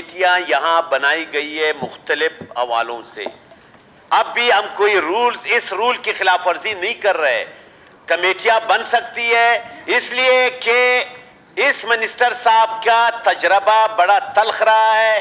कमेटियाँ यहाँ बनाई गई है मुख्तलिफ़ हवालों से। अब भी हम कोई रूल्स, इस रूल की खिलाफ वर्जी नहीं कर रहे। कमेटियाँ बन सकती है, इसलिए कि इस मिनिस्टर साहब का तजर्बा बड़ा तलख रहा है।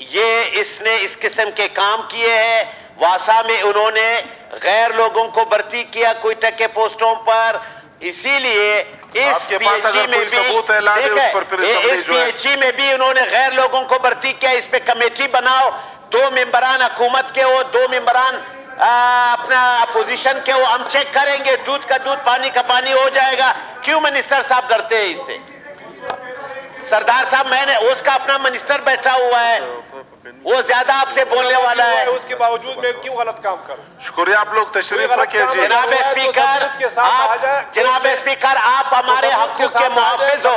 ये इसने इस किस्म के काम किए हैं। वासा में उन्होंने गैर लोगों को भर्ती किया कोई टके पोस्टों पर। इसीलिए इस PHE में भी सबूत है, इस में भी उन्होंने गैर लोगों को भर्ती किया इस पे कमेटी बनाओ दो मेंबरान हुकूमत के हो दो मेंबरान अपना अपोजिशन के हो हम चेक करेंगे दूध का दूध पानी का पानी हो जाएगा। क्यों मिनिस्टर साहब डरते हैं इससे सरदार साहब मैंने उसका अपना मिनिस्टर बैठा हुआ है। वो ज़्यादा आपसे बोलने वाला है। उसके बावजूद मैं क्यों गलत काम करूँ? शुक्रिया आप लोग तशरीफ़ रखे रखिए। जनाब स्पीकर आप। जनाब स्पीकर आप हमारे हकूक के मुहाफिज हो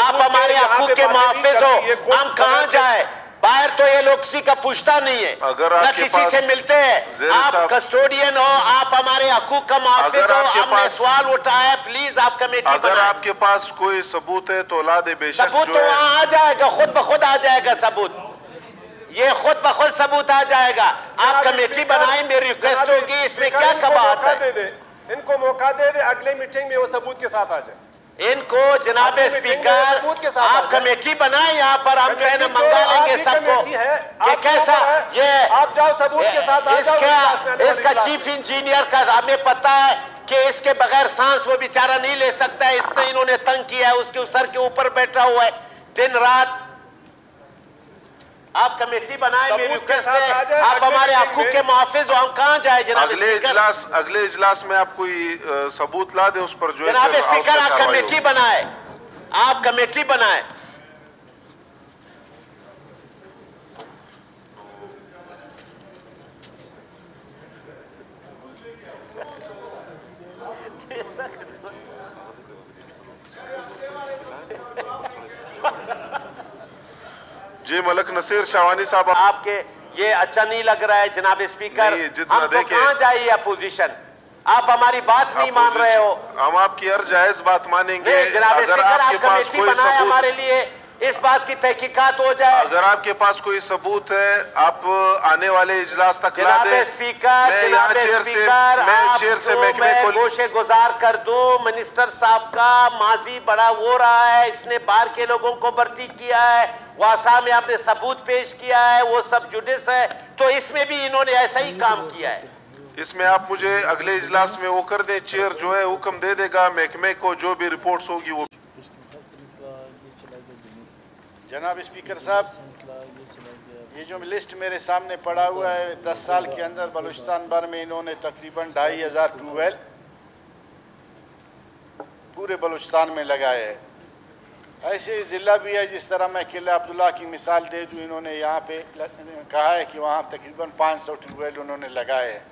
आप हमारे हकूक के मुहाफिज हो हम कहाँ जाए? बाहर तो ये लोग किसी का पूछता नहीं है। अगर न किसी से मिलते हैं। आप कस्टोडियन हो आप हमारे हकूक का मुहाफिज हो आपके हमने सवाल उठाया प्लीज़ आप कमेटी अगर आपके पास कोई सबूत है तो ला दे बेशक सबूत तो वहाँ आ जाएगा खुद ब खुद आ जाएगा सबूत। ये खुद ब खुद सबूत आ जाएगा। आप कमेटी बनाए मेरी रिक्वेस्ट होगी इसमें क्या इनको है? इनको मौका दे दे अगले मीटिंग में वो सबूत के साथ आ जाए। इनको जनाब स्पीकर आप कमेटी बनाए यहाँ पर हम जो है ना मंगा लेंगे सबको। ये कि कैसा? ये आप जाओ सबूत के साथ इसका इसका चीफ इंजीनियर का हमें पता है कि इसके बगैर सांस वो बेचारा नहीं ले सकता है इसने इन्होंने तंग किया है उसके सर के ऊपर बैठा हुआ है। दिन रात आप कमेटी बनाए मेरी आप हमारे हकूक के मुहाफिज हम कहाँ जाए जनाब अगले इजलास अगले इजलास में आप कोई सबूत ला दे उस पर जो है जनाब स्पीकर आप कमेटी बनाए। आप कमेटी बनाए। जी मलक नसीर शावानी साहब आपके ये अच्छा नहीं लग रहा है जनाब स्पीकर। जितना हमको कहाँ जाइए अपोजिशन? आप हमारी बात नहीं मान रहे हो। हम आपकी हर जायज़ बात मानेंगे। जनाब स्पीकर आपके आप पास कमेटी कोई बनाए सबूत हमारे लिए। इस बात की तहकीकात हो जाए। अगर आपके पास कोई सबूत है आप आने वाले इजलास तक ला दे। स्पीकर मैं यहाँ चेयर से मैं चेयर से महकमे मैं को गोशे गुजार कर दूँ मिनिस्टर साहब का माजी बड़ा हो रहा है इसने बाहर के लोगों को भर्ती किया है वासा में आपने सबूत पेश किया है वो सब जुडिस है तो इसमें भी इन्होंने ऐसा ही काम किया है। इसमें आप मुझे अगले इजलास में वो कर दें चेयर जो है हुक्म दे देगा महकमे को जो भी रिपोर्ट्स होगी वो जनाब स्पीकर साहब, ये जो लिस्ट मेरे सामने पड़ा हुआ है, दस साल के अंदर बलूचिस्तान भर में इन्होंने तकरीबन ढाई हज़ार ट्यूबवेल पूरे बलूचिस्तान में लगाए हैं। ऐसे ज़िला भी है, जिस तरह मैं किला अब्दुल्ला की मिसाल दे दूँ, इन्होंने यहाँ पे कहा है कि वहाँ तकरीबन 500 ट्यूबवेल उन्होंने लगाए हैं।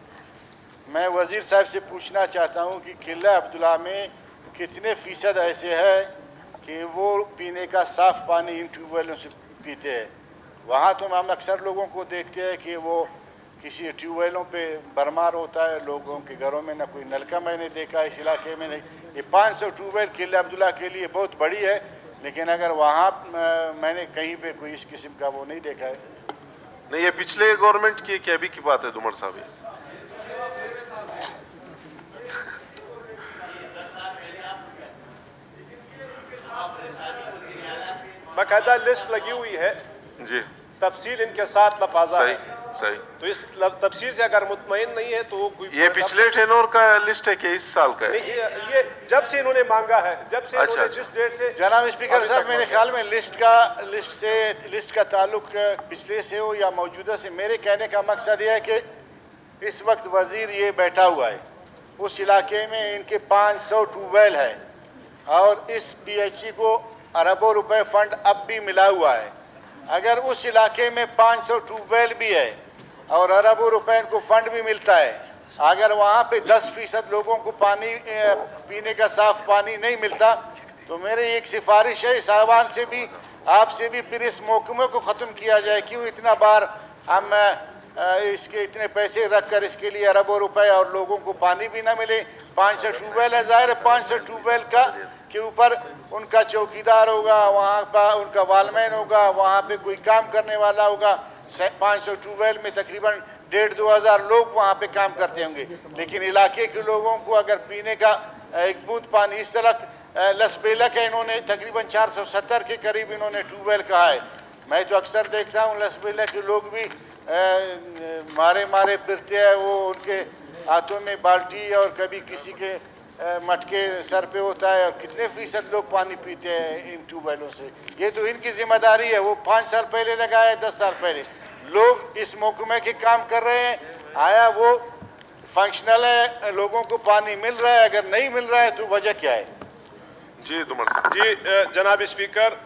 मैं वज़ीर साहब से पूछना चाहता हूँ कि किला अब्दुल्ला में कितने फ़ीसद ऐसे है कि वो पीने का साफ़ पानी इन ट्यूबवेलों से पीते हैं। वहाँ तो हम अक्सर लोगों को देखते हैं कि वो किसी ट्यूबवेलों पे बरमार होता है, लोगों के घरों में ना कोई नलका मैंने देखा, इस इलाके में नहीं। ये 500 ट्यूबवेल किले अब्दुल्ला के लिए बहुत बड़ी है, लेकिन अगर वहाँ मैंने कहीं पे कोई इस किस्म का वो नहीं देखा है। नहीं, ये पिछले गवर्नमेंट की क्या अभी की बात है दुमर साहब बाकायदा लिस्ट लगी हुई है। जी। तफसील इनके साथ लफाजा सही है। सही। तो इस तफसील से अगर मुतमिन नहीं है तो वो कोई ये पिछले टेनोर का लिस्ट है कि इस साल का है? ये, ये जब से इन्होंने मांगा है जब से अच्छा, अच्छा। जिस डेट से जनाब स्पीकर साहब मेरे ख्याल में लिस्ट का लिस्ट से लिस्ट का ताल्लुक पिछले से हो या मौजूदा से मेरे कहने का मकसद यह है कि इस वक्त वज़ीर ये बैठा हुआ है। उस इलाके में इनके 500 ट्यूबवेल है और इस पीएचई को अरबों रुपए फंड अब भी मिला हुआ है। अगर उस इलाके में 500 ट्यूबवेल भी है और अरबों रुपए इनको फंड भी मिलता है, अगर वहाँ पे 10 फ़ीसद लोगों को पानी पीने का साफ़ पानी नहीं मिलता तो मेरी एक सिफारिश है, इस आह्वान से भी, आपसे भी फिर इस मौकमे को ख़त्म किया जाए क्यों इतना बार हम इसके इतने पैसे रख कर इसके लिए अरबों रुपए और लोगों को पानी भी ना मिले। पाँच सौ ट्यूबवेल है ज़ाहिर है पाँच सौ ट्यूबवेल का के ऊपर उनका चौकीदार होगा वहाँ पर उनका वालमैन होगा वहाँ पे कोई काम करने वाला होगा। पाँच सौ ट्यूबवेल में तकरीबन डेढ़ दो हज़ार लोग वहाँ पे काम करते होंगे। लेकिन इलाके के लोगों को अगर पीने का एक बूंद पानी इस तरह अ, लसबेला का इन्होंने तकरीबन 470 के करीब इन्होंने ट्यूबवेल कहा है। मैं तो अक्सर देखता हूँ लसबेला के लोग भी अ, मारे मारे फिरते हैं वो उनके हाथों में बाल्टी और कभी किसी के मटके सर पे होता है और कितने फ़ीसद लोग पानी पीते हैं इन ट्यूबवेलों से। ये तो इनकी ज़िम्मेदारी है वो पाँच साल पहले लगाया दस साल पहले। लोग इस महकमे के काम कर रहे हैं आया वो फंक्शनल है लोगों को पानी मिल रहा है अगर नहीं मिल रहा है तो वजह क्या है? जी दुमर साहब। जी जनाब स्पीकर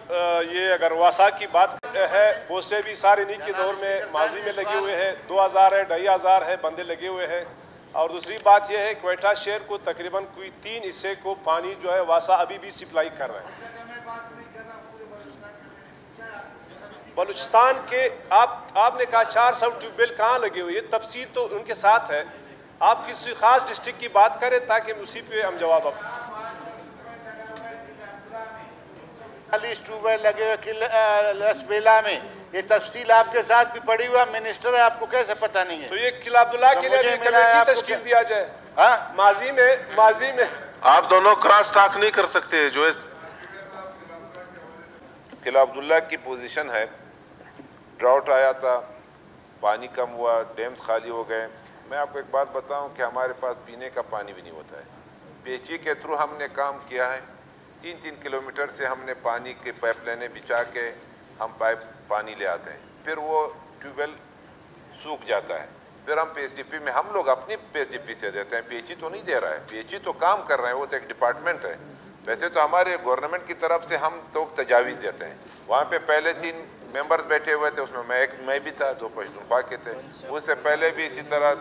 ये अगर वासा की बात है पोस्टें भी सारे इन्हीं के दौर में माजी में लगे हुए हैं दो हज़ार है ढाई हज़ार है बंदे लगे हुए हैं। और दूसरी बात यह है क्वेटा शहर को तकरीबन कोई तीन हिस्से को पानी जो है वासा अभी भी सप्लाई कर रहे हैं। बलूचिस्तान के आप आपने कहा चार सौ ट्यूबवेल कहाँ लगे हुए ये तफसील तो उनके साथ है। आप किसी खास डिस्ट्रिक्ट की बात करें ताकि उसी पे हम जवाब आप चालीस ट्यूबवेल लगे हुए किले- अ, लसबेला में। ये तफसील आपके साथ भी पड़ी हुआ मिनिस्टर है आपको कैसे पता नहीं है? तो ये अब्दुल्ला तो के लिए कमेटी तश्कील दिया जाए। हाँ? माजी में माजी में। आप दोनों क्रॉस टॉक नहीं कर सकते जो है किला अब्दुल्ला की पोजीशन है। ड्राउट आया था पानी कम हुआ डैम्स खाली हो गए। मैं आपको एक बात बताऊँ कि हमारे पास पीने का पानी भी नहीं होता है। पीएचई के थ्रू हमने काम किया है। तीन तीन किलोमीटर से हमने पानी के पाइप पाइपलाइनें बिछा के हम पाइप पानी ले आते हैं। फिर वो ट्यूबवेल सूख जाता है। फिर हम पीएचडीपी में हम लोग अपनी पीएचडीपी से देते हैं। पीएचई तो नहीं दे रहा है। पीएचई तो काम कर रहे हैं। वो तो एक डिपार्टमेंट है। वैसे तो हमारे गवर्नमेंट की तरफ़ से हम तो तजावीज़ देते हैं। वहाँ पे पहले तीन मेंबर्स बैठे हुए थे। उसमें मैं एक, मैं भी था। दो पश्तूनख्वा के थे। उससे पहले भी इसी तरह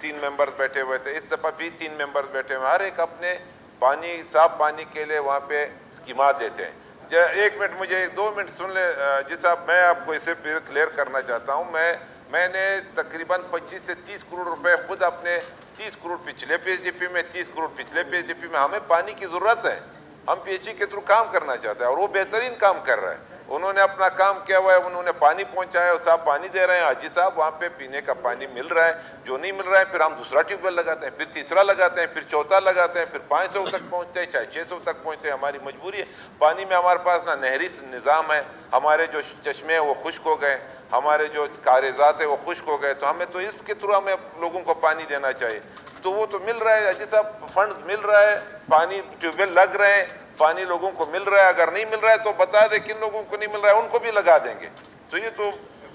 तीन मेंबर्स बैठे हुए थे। इस दफ़ा भी तीन मेंबर्स बैठे हुए हर एक अपने पानी, साफ़ पानी के लिए वहाँ पे स्कीमा देते हैं। जो एक मिनट मुझे, दो मिनट सुन ले जी साहब, मैं आपको इसे क्लियर करना चाहता हूँ। मैं, मैंने तकरीबन 25 से 30 करोड़ रुपए खुद अपने 30 करोड़ पिछले पीएचडीपी में 30 करोड़ पिछले पीएचडीपी में हमें पानी की ज़रूरत है। हम पीएचडी के थ्रू काम करना चाहते हैं और वो बेहतरीन काम कर रहा है। उन्होंने अपना काम किया हुआ है, उन्होंने पानी पहुँचाया और साहब पानी दे रहे हैं। हाजी साहब, वहाँ पे पीने का पानी मिल रहा है, जो नहीं मिल रहा है, फिर हम दूसरा ट्यूबवेल लगाते हैं, फिर तीसरा लगाते हैं, फिर चौथा लगाते हैं, फिर पाँच सौ तक पहुँचते हैं, चाहे छः सौ तक पहुँचते हैं। हमारी मजबूरी है। पानी में हमारे पास ना नहरी निज़ाम है। हमारे जो चश्मे हैं, वो खुश्क हो गए। हमारे जो कारेजात है, वो खुश्क हो गए। तो हमें तो इसके थ्रू हमें लोगों को पानी देना चाहिए। तो वो तो मिल रहा है, हाजी साहब फंड मिल रहा है, पानी ट्यूबवेल लग रहे हैं। पानी लोगों को मिल रहा है अगर नहीं मिल रहा है तो बता दे किन लोगों को नहीं मिल रहा है उनको भी लगा देंगे। तो ये तो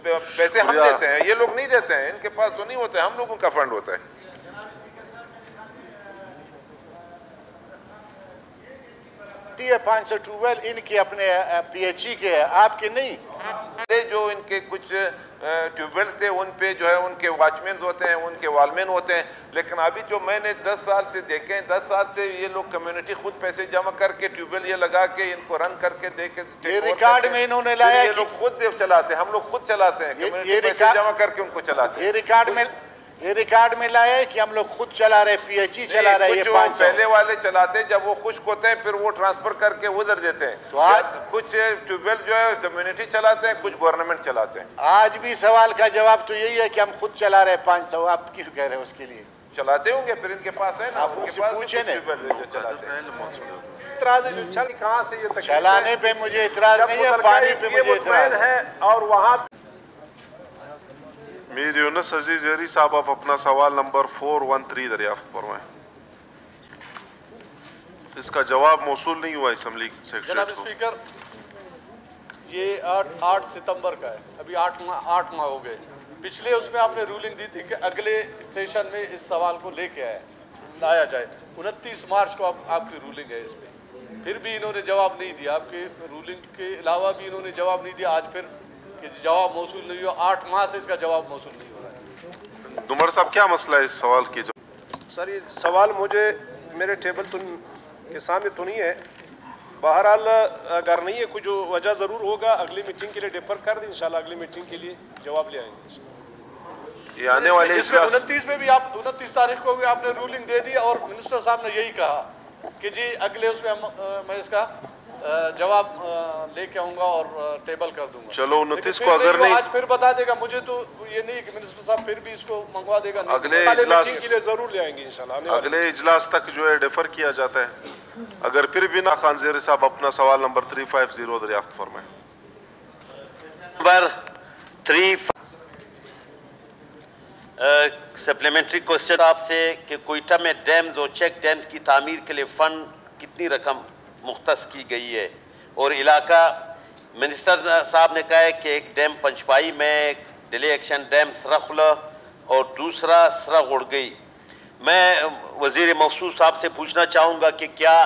पैसे हम देते हैं ये लोग नहीं देते हैं इनके पास तो नहीं होते हम लोगों का फंड होता है। है पाँच सौ ट्यूबवेल इनके अपने पीएचई के है। आपके नहीं? ये जो इनके कुछ ट्यूबवेल्स थे उन पे जो है उनके वॉचमैन होते हैं उनके वालमैन होते हैं। लेकिन अभी जो मैंने 10 साल से देखे हैं 10 साल से ये लोग कम्युनिटी खुद पैसे जमा करके ट्यूबवेल ये लगा के इनको रन करके दे के ये रिकॉर्ड में इन्होंने लाया ये लोग खुद चलाते हैं हम लोग खुद चलाते हैं कम्युनिटी पैसे जमा करके उनको चलाते हैं। ये रिकॉर्ड में ये रिकॉर्ड मिला है कि हम लोग खुद चला रहे पी पीएचई चला रहे ये पाँच पहले वाले चलाते हैं जब वो खुश्क होते हैं फिर वो ट्रांसफ़र करके उधर देते हैं। तो आज- कुछ ट्यूबवेल जो है कम्युनिटी चलाते हैं कुछ गवर्नमेंट चलाते हैं। आज भी सवाल का जवाब तो यही है कि हम खुद चला रहे पाँच सौ। आप क्यों कह रहे हैं उसके लिए? चलाते होंगे फिर इनके पास है ना आप उनके पास पूछे इतराज है जो चल कहाँ से ये चलाने पे मुझे इतराज नहीं है पानी पे मुझे इतराज है और वहाँ मीर यूनस अज़ीज़ जरी साहब आप अपना सवाल नंबर फोर वन थ्री दरियाफ्त फरमाएँ इसका जवाब मौसूल नहीं हुआ असम्बली जनाब सेक्रेटरी को स्पीकर ये आठ आठ सितंबर का है। अभी आठ माह आठ माह हो गए। पिछले उसमें आपने रूलिंग दी थी कि अगले सेशन में इस सवाल को लेके आए लाया जाए। उनतीस मार्च को आप, आपकी रूलिंग है इस पे फिर भी इन्होंने जवाब नहीं दिया। आपके रूलिंग के अलावा भी इन्होंने जवाब नहीं दिया। आज फिर कि जवाब मौसू नहीं हुआ आठ माह से इसका जवाब मौसूल नहीं हो रहा है। दुमर साहब क्या मसला है इस सवाल की? जो सर ये सवाल मुझे मेरे टेबल तो के सामने तो नहीं है। बहरहाल अगर नहीं है कुछ वजह ज़रूर होगा। अगली मीटिंग के लिए डिफर कर दें इंशाल्लाह अगली मीटिंग के लिए जवाब ले आएँगे। ये आने वाले उनतीस में भी आप उनतीस तारीख को भी आपने रूलिंग दे दी और मिनिस्टर साहब ने यही कहा कि जी अगले उसमें हम, मैं इसका जवाब लेके आऊँगा और टेबल कर दूँगा। चलो, लेकिन 29 फिर को अगर नहीं- आज फिर बता देगा मुझे तो ये नहीं कि मिनिस्टर साहब फिर भी इसको मंगवा देगा अगले इजलास के लिए ज़रूर ले आएँगे इंशाल्लाह अगले इजलास तक जो है डिफर किया जाता है। अगर फिर भी ना खान जेर साहब अपना सवाल नंबर थ्री फाइव ज़ीरो दरियाफ्त फरमाए। नंबर थ्री सप्लीमेंट्री क्वेश्चन आपसे कि कोयटा में डैम्स और चेक डैम्स की तामीर के लिए फ़ंड कितनी रकम मुख्त की गई है। और इलाका मिनिस्टर साहब ने कहा है कि एक डैम पंचपाई में एक डिले एक्शन डैम सरखल और दूसरा सरग उड़ गई। मैं वज़ीर मखसूस साहब से पूछना चाहूँगा कि क्या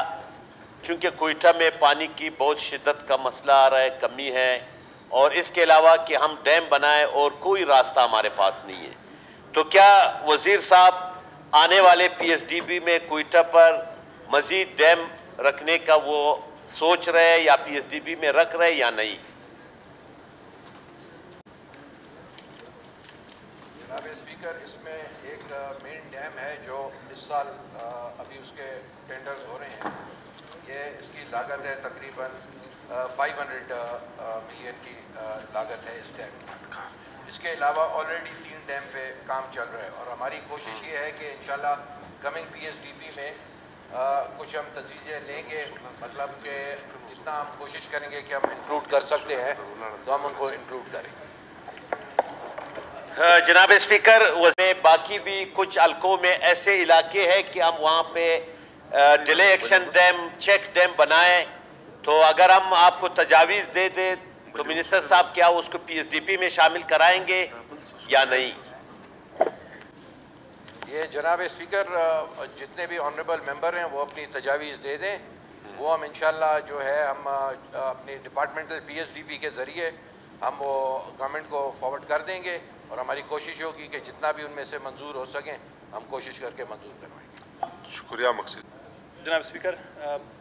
चूँकि कोयटा में पानी की बहुत शिद्दत का मसला आ रहा है, कमी है, और इसके अलावा कि हम डैम बनाएँ और कोई रास्ता हमारे पास नहीं है तो क्या वज़ीर साहब आने वाले पीएसडीबी में कोयटा पर मजीद डैम रखने का वो सोच रहे हैं या पीएसडीबी में रख रहे हैं या नहीं? स्पीकर इसमें एक मेन डैम है जो इस साल अभी उसके टेंडर्स हो रहे हैं। ये इसकी लागत है तकरीबन 500 मिलियन की लागत है इस डैम की। इसके अलावा ऑलरेडी तीन डैम पे काम चल रहा है और हमारी कोशिश ये है कि इंशाल्लाह कमिंग पीएसडीपी में अ, कुछ हम तजीज़ें लेंगे मतलब कि जितना हम कोशिश करेंगे कि हम इंक्लूड कर सकते हैं तो हम उनको इंक्लूड करेंगे हाँ, जनाब स्पीकर वजह बाकी भी कुछ हलकों में ऐसे इलाके हैं कि हम वहाँ पे delay action dam check dam बनाएँ तो अगर हम आपको तजावीज़ दे दें तो मिनिस्टर साहब क्या उसको पीएसडीपी में शामिल कराएँगे या नहीं? ये जनाब स्पीकर जितने भी ऑनरेबल मेंबर हैं वो अपनी तजावीज़ दे दें। वो हम इंशाल्लाह जो है हम अपनी डिपार्टमेंटल पीएसडीपी के ज़रिए हम वो गवर्नमेंट को फॉरवर्ड कर देंगे और हमारी कोशिश होगी कि जितना भी उनमें से मंजूर हो सकें हम कोशिश करके मंजूर करवाएँ शुक्रिया मकसद। जनाब स्पीकर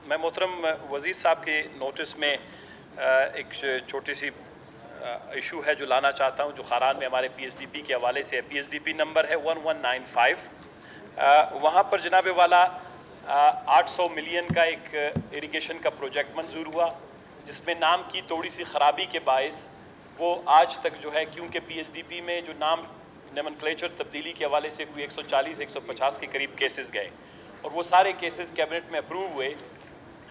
मैं मोहतरम वज़ीर साहब के नोटिस में एक छोटी सी इशू है जो लाना चाहता हूँ, जो खारान में हमारे पीएसडीपी के हवाले से है। पीएसडीपी नंबर है 1195 वहाँ पर जनाब वाला आठ सौ मिलियन का एक इरिगेशन का प्रोजेक्ट मंजूर हुआ, जिसमें नाम की थोड़ी सी ख़राबी के बायस वो आज तक जो है, क्योंकि पीएसडीपी में जो नाम नमनक्लेचर तब्दीली के हवाले से कोई 140 150 के करीब केसेस गए। और वो सारे केसेस कैबिनेट में अप्रूव हुए,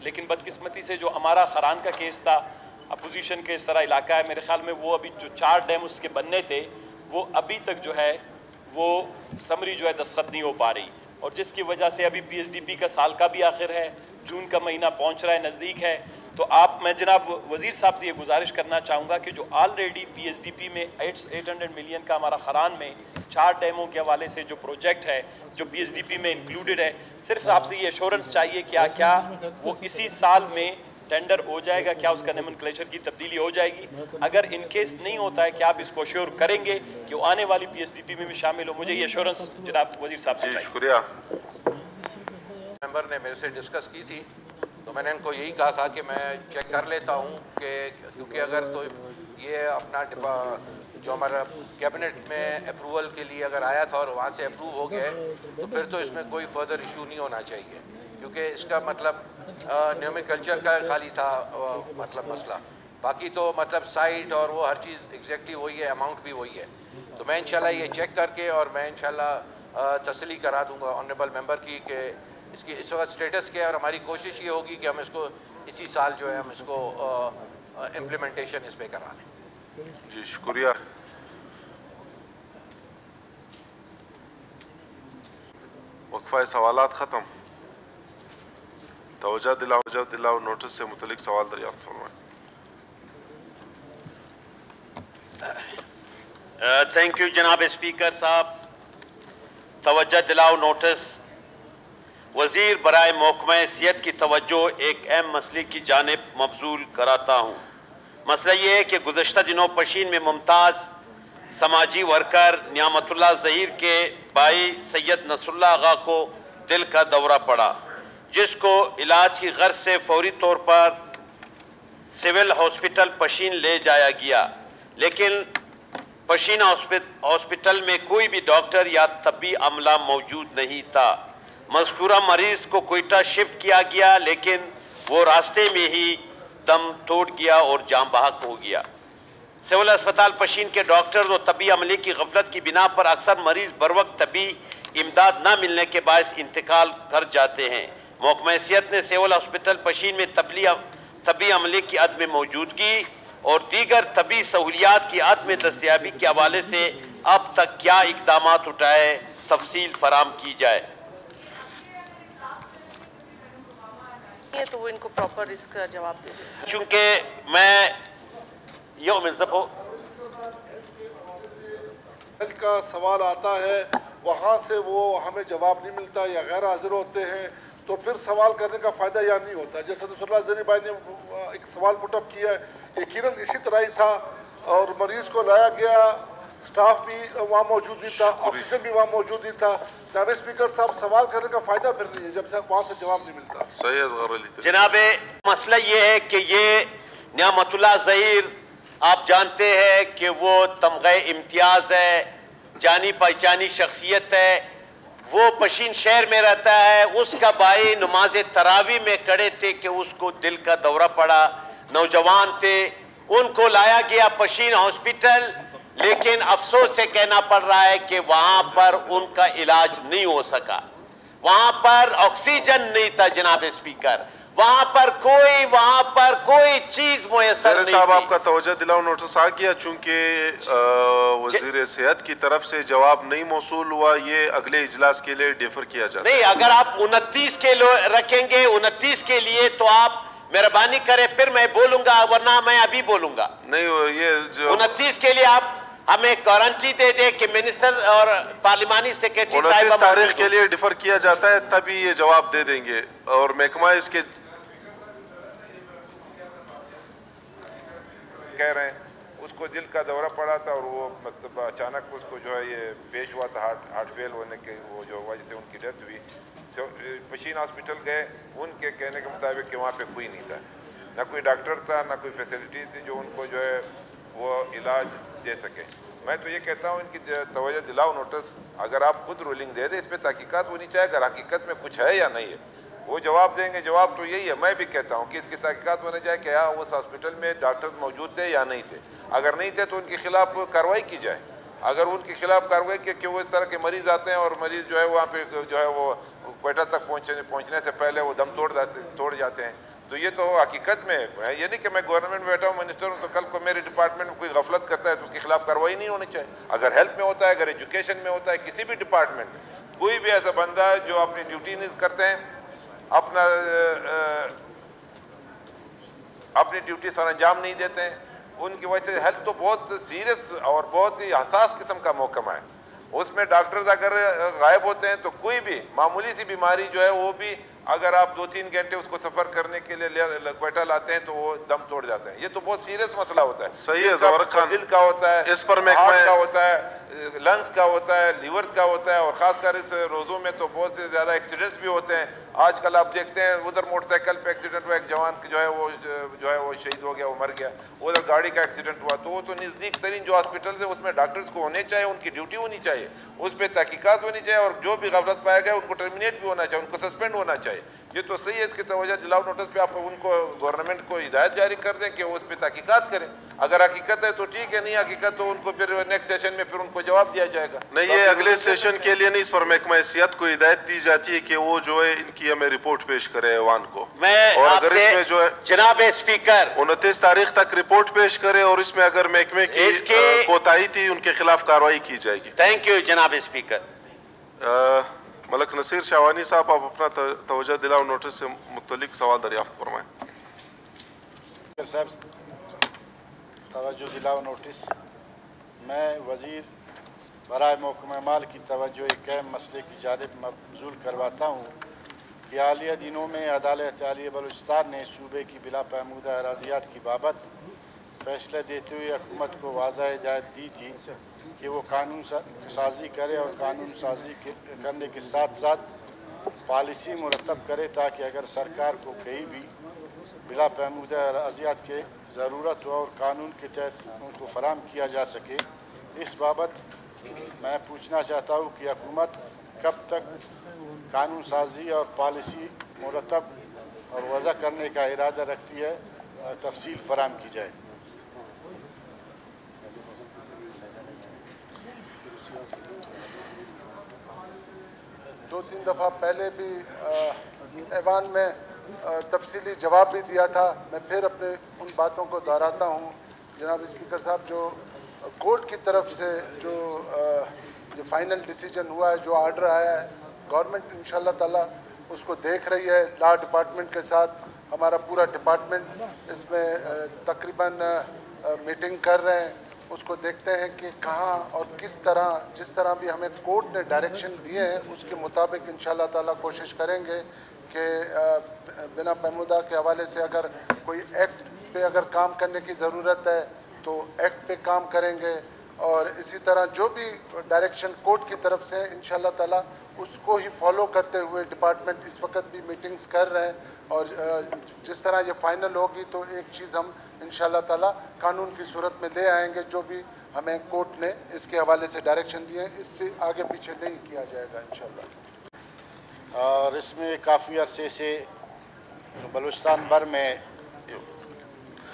लेकिन बदकिस्मती से जो हमारा खरान का केस था अपोजिशन के इस तरह इलाका है। मेरे ख्याल में वो अभी जो चार डैम उसके बनने थे, वो अभी तक जो है, वो समरी जो है दस्तखत नहीं हो पा रही। और जिसकी वजह से अभी पीएचडीपी का साल का भी आखिर है, जून का महीना पहुँच रहा है, नज़दीक है। तो आप, मैं जनाब वज़ीर साहब से ये गुजारिश करना चाहूँगा कि जो ऑलरेडी पीएचडीपी में एट एट हंड्रेड मिलियन का हमारा खरान में चार डैमों के हवाले से जो प्रोजेक्ट है, जो पीएचडीपी में इंक्लूडेड है, सिर्फ़ आपसे ये एश्योरेंस चाहिए क्या क्या वो इसी साल में टेंडर हो जाएगा क्या उसका नमनक्लेचर की तब्दीली हो जाएगी? अगर इन केस नहीं होता है क्या आप इसको श्योर करेंगे कि आने वाली पीएचडीपी में भी शामिल हो? मुझे ये एश्योरेंस जनाब वज़ीर साहब से शुक्रिया। मेंबर ने मेरे से डिस्कस की थी तो मैंने इनको यही कहा था कि मैं चेक कर लेता हूँ कि क्योंकि अगर तो ये अपना जो हमारा कैबिनेट में अप्रूवल के लिए अगर आया था और वहाँ से अप्रूव हो गया है, तो फिर तो इसमें कोई फर्दर इशू नहीं होना चाहिए। क्योंकि इसका मतलब न्यूमिकल्चर का खाली था मतलब मसला। बाकी तो मतलब साइट और वो हर चीज़ एग्जैक्टली वही है अमाउंट भी वही है। तो मैं इंशाल्लाह ये चेक करके और मैं इंशाल्लाह तसली करा दूँगा ऑनरेबल मेंबर की कि इसकी, इस वक्त स्टेटस क्या है और हमारी कोशिश ये होगी कि हम इसको, इसी साल जो है हम इसको इम्प्लीमेंटेशन इस पर करा लें जी, शुक्रिया। वक्फा सवालात ख़त्म। दिलाओ, तवज्जो दिलाओ, नोटिस से मुतलिक सवाल दरियाफ्त फरमाएँ। थैंक यू जनाब स्पीकर साहब। तवज्जो दिलाओ, नोटिस। वज़ीर बरए महकमा सेहत की तवज्जो एक अहम मसले की जानब मबजूल कराता हूँ। मसला ये है कि गुजशत दिनों पशीन में मुमताज़ समाजी वर्कर नियामतुल्लाह जहीर के भाई सैयद नसरुल्लाह आगा को दिल का दौरा पड़ा। जिसको इलाज की गर्ज से फौरी तौर पर सिविल हॉस्पिटल पशीन ले जाया गया। लेकिन पशीन हॉस्पिटल में कोई भी डॉक्टर या तबी अमला मौजूद नहीं था। मजकूरा मरीज़ को कोयटा शिफ्ट किया गया, लेकिन वो रास्ते में ही दम तोड़ गया और जाम बहक हो गया। सिविल अस्पताल पशीन के डॉक्टर और तबी अमले की गफलत की बिना पर अक्सर मरीज़ बर वक्त तबी, इमदाद न मिलने के बायस इंतकाल कर जाते हैं। महकमा सेहत ने सिविल हॉस्पिटल पशीन में तबली तबी अमले की अदम मौजूदगी और दीगर तबी सहूलियात की अदम दस्तियाबी के हवाले से अब तक क्या इकदाम उठाए तफसील फराम की जाए। तो वो इनको प्रॉपर इसका जवाब दे चूँकि मैं यो मिर्जब हो का सवाल आता है वहाँ से वो हमें जवाब नहीं मिलता या गैर हाजिर होते हैं तो फिर सवाल करने का फ़ायदा या नहीं होता? जैसे रसुल्ला जरी भाई ने एक सवाल पुटअप किया है। यकीन इसी तरह ही था और मरीज़ को लाया गया। स्टाफ भी वहाँ मौजूद नहीं था ऑक्सीजन भी वहाँ मौजूद नहीं था। जनाब स्पीकर साहब सवाल करने का फ़ायदा फिर नहीं है जब से वहाँ से जवाब नहीं मिलता। सही है। जनाब मसला ये है कि ये नियामतुल्ला जहीर आप जानते हैं कि वो तमगे इम्तियाज़ है जानी पहचानी शख्सियत है वो पशीन शहर में रहता है, उसका भाई नमाज़ तरावी में कड़े थे कि उसको दिल का दौरा पड़ा। नौजवान थे, उनको लाया गया पशीन हॉस्पिटल, लेकिन अफसोस से कहना पड़ रहा है कि वहाँ पर उनका इलाज नहीं हो सका। वहाँ पर ऑक्सीजन नहीं था, जनाब स्पीकर। वहाँ पर कोई वहाँ पर कोई चीज़ मुयसर नहीं साहब आपका तवज्जो दिलाओ नोटिस आ गया चूँकि वज़ीर सेहत की तरफ़ से जवाब नहीं मौसू हुआ ये अगले इजलास के लिए डिफर किया जाता नहीं अगर आप उनतीस के रखेंगे उनतीस के लिए तो आप मेहरबानी करें फिर मैं बोलूँगा वरना मैं अभी बोलूँगा। नहीं ये जो उनतीस के लिए आप हमें गारंटी दे दे कि मिनिस्टर और पार्लिमानी सेक्रेटरी तारीख के लिए डिफर किया जाता है तभी ये जवाब दे देंगे। और महकमा इसके कह रहे हैं, उसको दिल का दौरा पड़ा था और वो मतलब अचानक उसको जो है ये पेश हुआ था, हार्ट हार्ट फेल होने के, वो जो वजह से उनकी डेथ हुई। सो पशीन हॉस्पिटल गए, उनके कहने के मुताबिक कि वहाँ पे कोई नहीं था। ना कोई डॉक्टर था, ना कोई फैसिलिटी थी जो उनको जो है वो इलाज दे सके। मैं तो ये कहता हूँ, इनकी तवज्जो दिलाओ नोटिस। अगर आप खुद रूलिंग दे दें इस पर तहकीकत होनी चाहिए, अगर हकीकत में कुछ है या नहीं है। वो जवाब देंगे, जवाब तो यही है। मैं भी कहता हूँ कि इसकी तहकीकात होनी जाए कि हाँ उस हॉस्पिटल में डॉक्टर मौजूद थे या नहीं थे। अगर नहीं थे तो उनके खिलाफ कार्रवाई की जाए। अगर उनके खिलाफ कार्रवाई की, कि वो इस तरह के मरीज़ आते हैं और मरीज़ जो है वहाँ पे जो है वो कोयटा तक पहुँचने पहुँचने से पहले वो दम तोड़ जाते तोड़ जाते हैं। तो ये तो हकीकत में है। ये नहीं कि मैं गवर्नमेंट में बैठा हूँ मिनिस्टर हूँ तो कल को मेरे डिपार्टमेंट में कोई गफलत करता है तो उसके खिलाफ कार्रवाई नहीं होनी चाहिए। अगर हेल्थ में होता है, अगर एजुकेशन में होता है, किसी भी डिपार्टमेंट में कोई भी ऐसा बंदा जो अपनी ड्यूटी नहीं करते हैं अपना अपनी ड्यूटी सर अंजाम नहीं देते हैं। उनकी वजह से हेल्थ तो बहुत सीरियस और बहुत ही हसास किस्म का मौकमा है। उसमें डॉक्टर्स अगर गायब होते हैं तो कोई भी, मामूली सी बीमारी जो है वो भी अगर आप दो तीन घंटे उसको सफ़र करने के लिए क्वेटा लाते हैं तो वो दम तोड़ जाते हैं। ये तो बहुत सीरियस मसला होता है। सही है, दिल का- खान। दिल का होता है इस पर मैं- मैं- का होता है लंग्स का होता है लीवर्स का होता है और खासकर इस रोज़ों में तो बहुत से ज़्यादा एक्सीडेंट्स भी होते हैं। आजकल आप देखते हैं उधर मोटरसाइकिल पे एक्सीडेंट हुआ एक जवान जो है वो जो है वो शहीद हो गया वो मर गया। उधर गाड़ी का एक्सीडेंट हुआ तो वो तो नज़दीक तरीन जो हॉस्पिटल है उसमें डॉक्टर्स को होने चाहिए उनकी ड्यूटी होनी चाहिए उस पर तहकीकात होनी चाहिए और जो भी गफलत पाया गया उनको टर्मिनेट भी होना चाहिए उनको सस्पेंड होना चाहिए। ये तो सही है इसकी तवज्जो दिलाओ नोटिस पे आप उनको गवर्नमेंट को हिदायत जारी कर दें कि वो उस पर तहकीकात करें। अगर हकीकत है तो ठीक है नहीं हकीकत तो उनको फिर नेक्स्ट सेशन में फिर उनको जवाब दिया जाएगा। नहीं ये अगले सेशन के लिए नहीं इस पर महकमा सेहत को हिदायत दी जाती है कि वो जो है इनकी हमें रिपोर्ट पेश करे ऐवान को। मैं और अगर इसमें जो है जनाब स्पीकर उनतीस तारीख तक रिपोर्ट पेश करे और इसमें अगर महकमे की कोताही थी उनके खिलाफ कार्रवाई की जाएगी। थैंक यू जनाब स्पीकर मलक नसीर शावानी साहब, आप अपना त- तवज्जो दिलाओ नोटिस से मुतलिक सवाल दरियाफ्त फरमाएँ। साहब, तवज्जो दिलाओ नोटिस मैं वज़ीर बरए महकमा माल की तवज्जो एक अहम मसले की जानब मबजूल करवाता हूँ कि हालिया दिनों में अदालत आलिया बलूचिस्तान ने सूबे की बिला महमूदा अराजियात की बाबत फैसला देते हुए हुकूमत को वाजह हिदायत दी थी। कि वो कानून साजी करे और कानून साजी करने के साथ साथ पॉलिसी मुरतब करे ताकि अगर सरकार को कहीं भी बिला महमूदा अजियात के ज़रूरत हो और कानून के तहत उनको फराम किया जा सके, इस बाबत मैं पूछना चाहता हूँ कि हुकूमत कब तक कानून साजी और पॉलिसी मुरतब और वज़ा करने का इरादा रखती है, तफसील फराम की जाए। दो तीन दफ़ा पहले भी ऐवान में तफसीली जवाब भी दिया था। मैं फिर अपने उन बातों को दोहराता हूँ। जनाब स्पीकर साहब, जो कोर्ट की तरफ़ से जो जो फाइनल डिसीज़न हुआ है, जो आर्डर आया है, गवर्नमेंट इन ताला उसको देख रही है। लॉ डिपार्टमेंट के साथ हमारा पूरा डिपार्टमेंट इसमें तकरीबन मीटिंग कर रहे हैं। उसको देखते हैं कि कहाँ और किस तरह, जिस तरह भी हमें कोर्ट ने डायरेक्शन दिए हैं, उसके मुताबिक इन ताला कोशिश करेंगे कि बिना महमूदा के हवाले से अगर कोई एक्ट पे अगर काम करने की ज़रूरत है तो एक्ट पे काम करेंगे और इसी तरह जो भी डायरेक्शन कोर्ट की तरफ़ से इन ताला उसको ही फॉलो करते हुए डिपार्टमेंट इस वक्त भी मीटिंग्स कर रहे हैं। और जिस तरह ये फाइनल होगी तो एक चीज़ हम इन ताला कानून की सूरत में ले आएँगे जो भी हमें कोर्ट ने इसके हवाले से डायरेक्शन दिए हैं इससे आगे पीछे नहीं किया जाएगा इन और इसमें काफ़ी अरसे से बलूचिस्तान भर में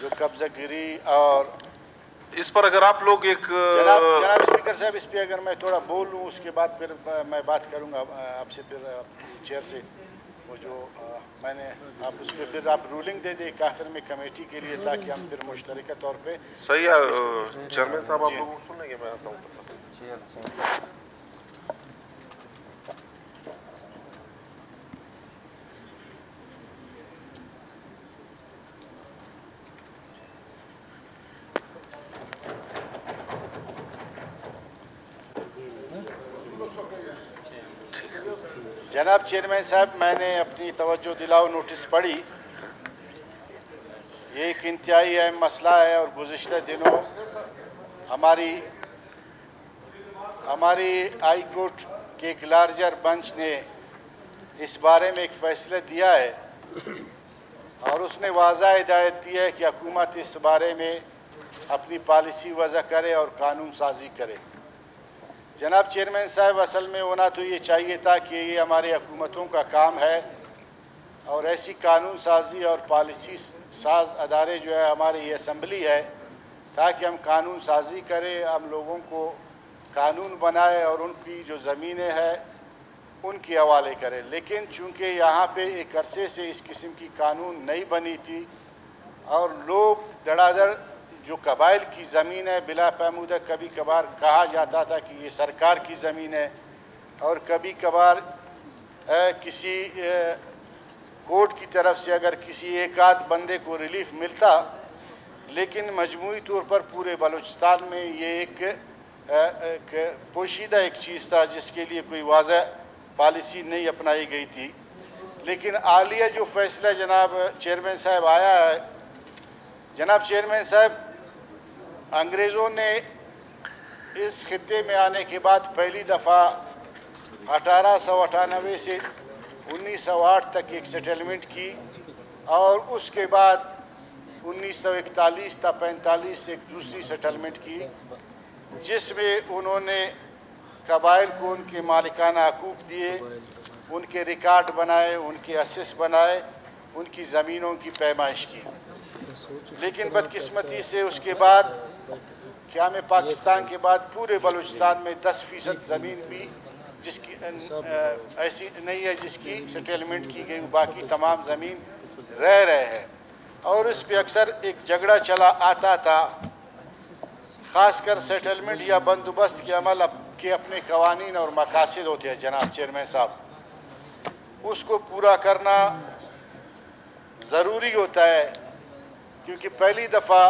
जो कब्जा गिरी और इस पर अगर आप लोग एक जनाब जनाब स्पीकर साहब इस पर अगर मैं थोड़ा बोलूँ उसके बाद फिर मैं बात करूँगा आपसे फिर चेयर से वो जो आ, मैंने आप उस पर फिर आप रूलिंग दे दिए काफिर में कमेटी के लिए ताकि हम फिर मुश्तरक तौर पर सही है चेयरमैन साहब आप लोग सुन लेंगे मैं आता हूँ जनाब चेयरमैन साहब, मैंने अपनी तवज्जो दिलाओ नोटिस पढ़ी। ये एक इंतहाई अहम मसला है और गुज्त दिनों हमारी हमारी हाई कोर्ट के एक लार्जर बंच ने इस बारे में एक फ़ैसला दिया है और उसने वाजा हिदायत दी है कि हुकूमत इस बारे में अपनी पॉलिसी वजह करे और कानून साजी करे। जनाब चेयरमैन साहब, असल में होना तो ये चाहिए था कि ये हमारे हुकूमतों का काम है और ऐसी कानून साजी और पॉलिसी साज अदारे जो है हमारी ये असम्बली है ताकि हम कानून साजी करें, हम लोगों को कानून बनाए और उनकी जो ज़मीनें हैं, उनके हवाले करें। लेकिन चूँकि यहाँ पे एक अरसे से इस किस्म की कानून नहीं बनी थी और लोग धड़ाधड़ जो कबाइल की ज़मीन है बिला पैमूदा कभी कभार कहा जाता था कि ये सरकार की ज़मीन है और कभी कभार किसी कोर्ट की तरफ़ से अगर किसी एक आध बंदे को रिलीफ मिलता लेकिन मजमू तौर पर पूरे बलूचिस्तान में ये एक, एक पोशीदा एक चीज़ था जिसके लिए कोई वाज पॉलिसी नहीं अपनाई गई थी। लेकिन आलिया जो फैसला जनाब चेयरमैन साहब आया है जनाब चेयरमैन साहब अंग्रेज़ों ने इस खत्े में आने के बाद पहली दफ़ा अठारह सौ अठानबे से उन्नीस सौ आठ तक एक सेटलमेंट की और उसके बाद उन्नीस सौ इकतालीस तक पैंतालीस एक दूसरी सेटलमेंट की, जिसमें उन्होंने कबाइल को उनके मालिकाना हकूक दिए, उनके रिकॉर्ड बनाए, उनके असिस बनाए, उनकी ज़मीनों की पैमाइश की। लेकिन बदकिस्मती से उसके बाद क्या में पाकिस्तान के बाद पूरे बलूचिस्तान में दस फ़ीसद ज़मीन भी जिसकी ऐसी नहीं है जिसकी सेटलमेंट की गई, बाकी तमाम ज़मीन रह रहे हैं। और उस पर अक्सर एक झगड़ा चला, आता था, ख़ासकर सेटलमेंट या बंदोबस्त के अमल के अपने कवानीन और मकासद होते हैं, जनाब चेयरमैन साहब। उसको पूरा करना ज़रूरी होता है, क्योंकि पहली दफ़ा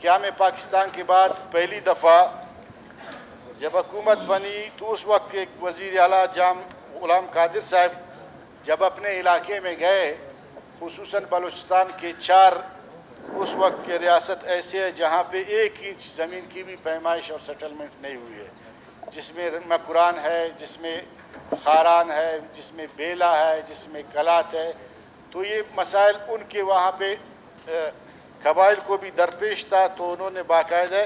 क्या में पाकिस्तान के बाद पहली दफ़ा जब हुकूमत बनी तो उस वक्त एक वज़ी अला जाम गुलाम कादिर साहब जब अपने इलाके में गए खसूस बलूचिस्तान के चार उस वक्त के रियासत ऐसे है जहाँ पे एक इंच ज़मीन की भी पैमाइश और सेटलमेंट नहीं हुई है। जिसमें मकुरान है, जिसमें खारान है, जिसमें बेला है, जिसमें कलात है तो ये मसाइल उनके वहाँ पे कबाइल को भी दरपेश था तो उन्होंने बाकायदा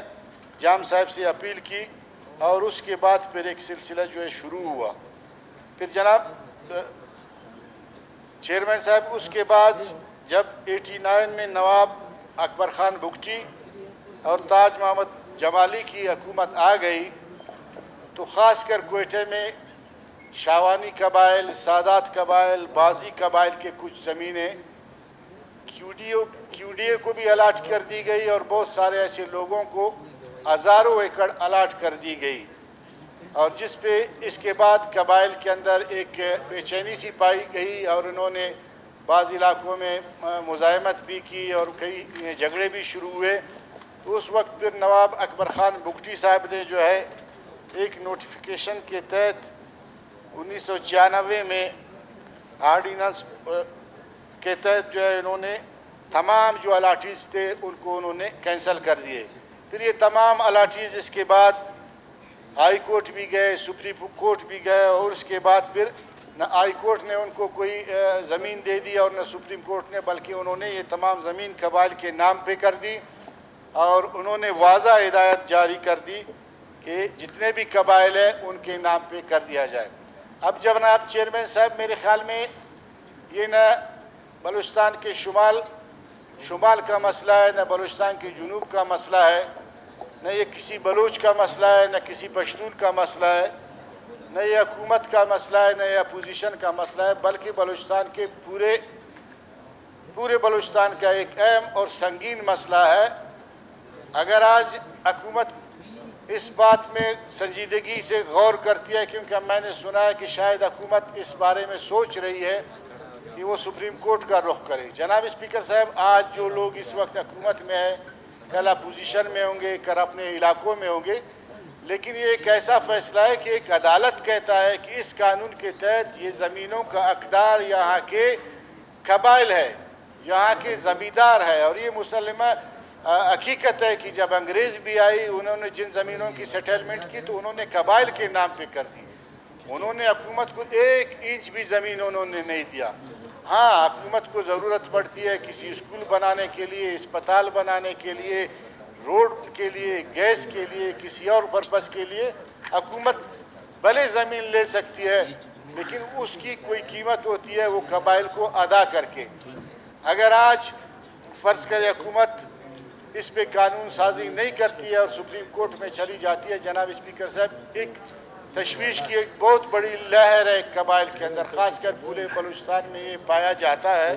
जाम साहब से अपील की और उसके बाद फिर एक सिलसिला जो है शुरू हुआ। फिर जनाब चेयरमैन साहब, उसके बाद जब 89 में नवाब अकबर ख़ान बुगटी और ताज मोहम्मद जमाली की हकूमत आ गई तो ख़ास कर कोयटे में शावानी कबाइल, सादात कबाइल, बाजी कबाइल के कुछ ज़मीनें क्यूडीओ, क्यूडीए को भी अलाट कर दी गई और बहुत सारे ऐसे लोगों को हज़ारों एकड़ अलाट कर दी गई। और जिस पे इसके बाद कबाइल के अंदर एक बेचैनी सी पाई गई और उन्होंने बाज़ इलाकों में मुजामत भी की और कई झगड़े भी शुरू हुए। तो उस वक्त फिर नवाब अकबर ख़ान बुगटी साहब ने जो है, एक नोटिफिकेशन के तहत उन्नीस सौ छियानवे में आर्डीनेंस के तहत जो है इन्होंने तमाम जो अलाटीज़ थे, उनको उन्होंने कैंसिल कर दिए। फिर ये तमाम अलाटीज़ इसके बाद हाई कोर्ट भी गए, सुप्रीम कोर्ट भी गए, और उसके बाद फिर न हाई कोर्ट ने उनको कोई ज़मीन दे दी, और न सुप्रीम कोर्ट ने, बल्कि उन्होंने ये तमाम ज़मीन कबाइल के नाम पे कर दी, और उन्होंने वाजा हिदायत जारी कर दी कि जितने भी कबाइल हैं, उनके नाम पे कर दिया जाए। अब जब जनाब चेयरमैन साहब, मेरे ख्याल में ये न बलुस्तान के शुमाल शुमाल का मसला है, न बलुस्तान के जनूब का मसला है, न ये किसी बलूच का मसला है, न किसी पश्तून का मसला है, न ये हकूमत का मसला है, न ये अपोजिशन का मसला है, बल्कि बलुस्तान के पूरे पूरे बलुस्तान का एक अहम और संगीन मसला है। अगर आज हुकूमत इस बात में संजीदगी से गौर करती है, क्योंकि मैंने सुना है कि शायद हुकूमत इस बारे में सोच रही है कि वो सुप्रीम कोर्ट का रुख करे। जनाब स्पीकर साहब, आज जो लोग इस वक्त हुकूमत में है, कल अपोजिशन में होंगे, कल अपने इलाकों में होंगे, लेकिन ये एक ऐसा फैसला है कि एक अदालत कहता है कि इस कानून के तहत ये ज़मीनों का अकदार यहाँ के कबाइल है, यहाँ के ज़मींदार है। और ये मुसलमा हकीकत है कि जब अंग्रेज़ भी आई, उन्होंने जिन ज़मीनों की सेटलमेंट की तो उन्होंने कबाइल के नाम पे कर दी। उन्होंने हुकूमत को एक इंच भी ज़मीन उन्होंने नहीं दिया। हाँ हुकूमत को ज़रूरत पड़ती है किसी स्कूल बनाने के लिए, अस्पताल बनाने के लिए, रोड के लिए, गैस के लिए, किसी और पर्पज़ के लिए हुकूमत भले ज़मीन ले सकती है, लेकिन उसकी कोई कीमत होती है वो कबाइल को अदा करके। अगर आज फ़र्ज़ करें हुकूमत इस पे कानून साजी नहीं करती है और सुप्रीम कोर्ट में चली जाती है, जनाब स्पीकर साहब, एक तशवीश की एक बहुत बड़ी लहर है कबाइल के अंदर, ख़ासकर पूरे बलूचिस्तान में ये पाया जाता है।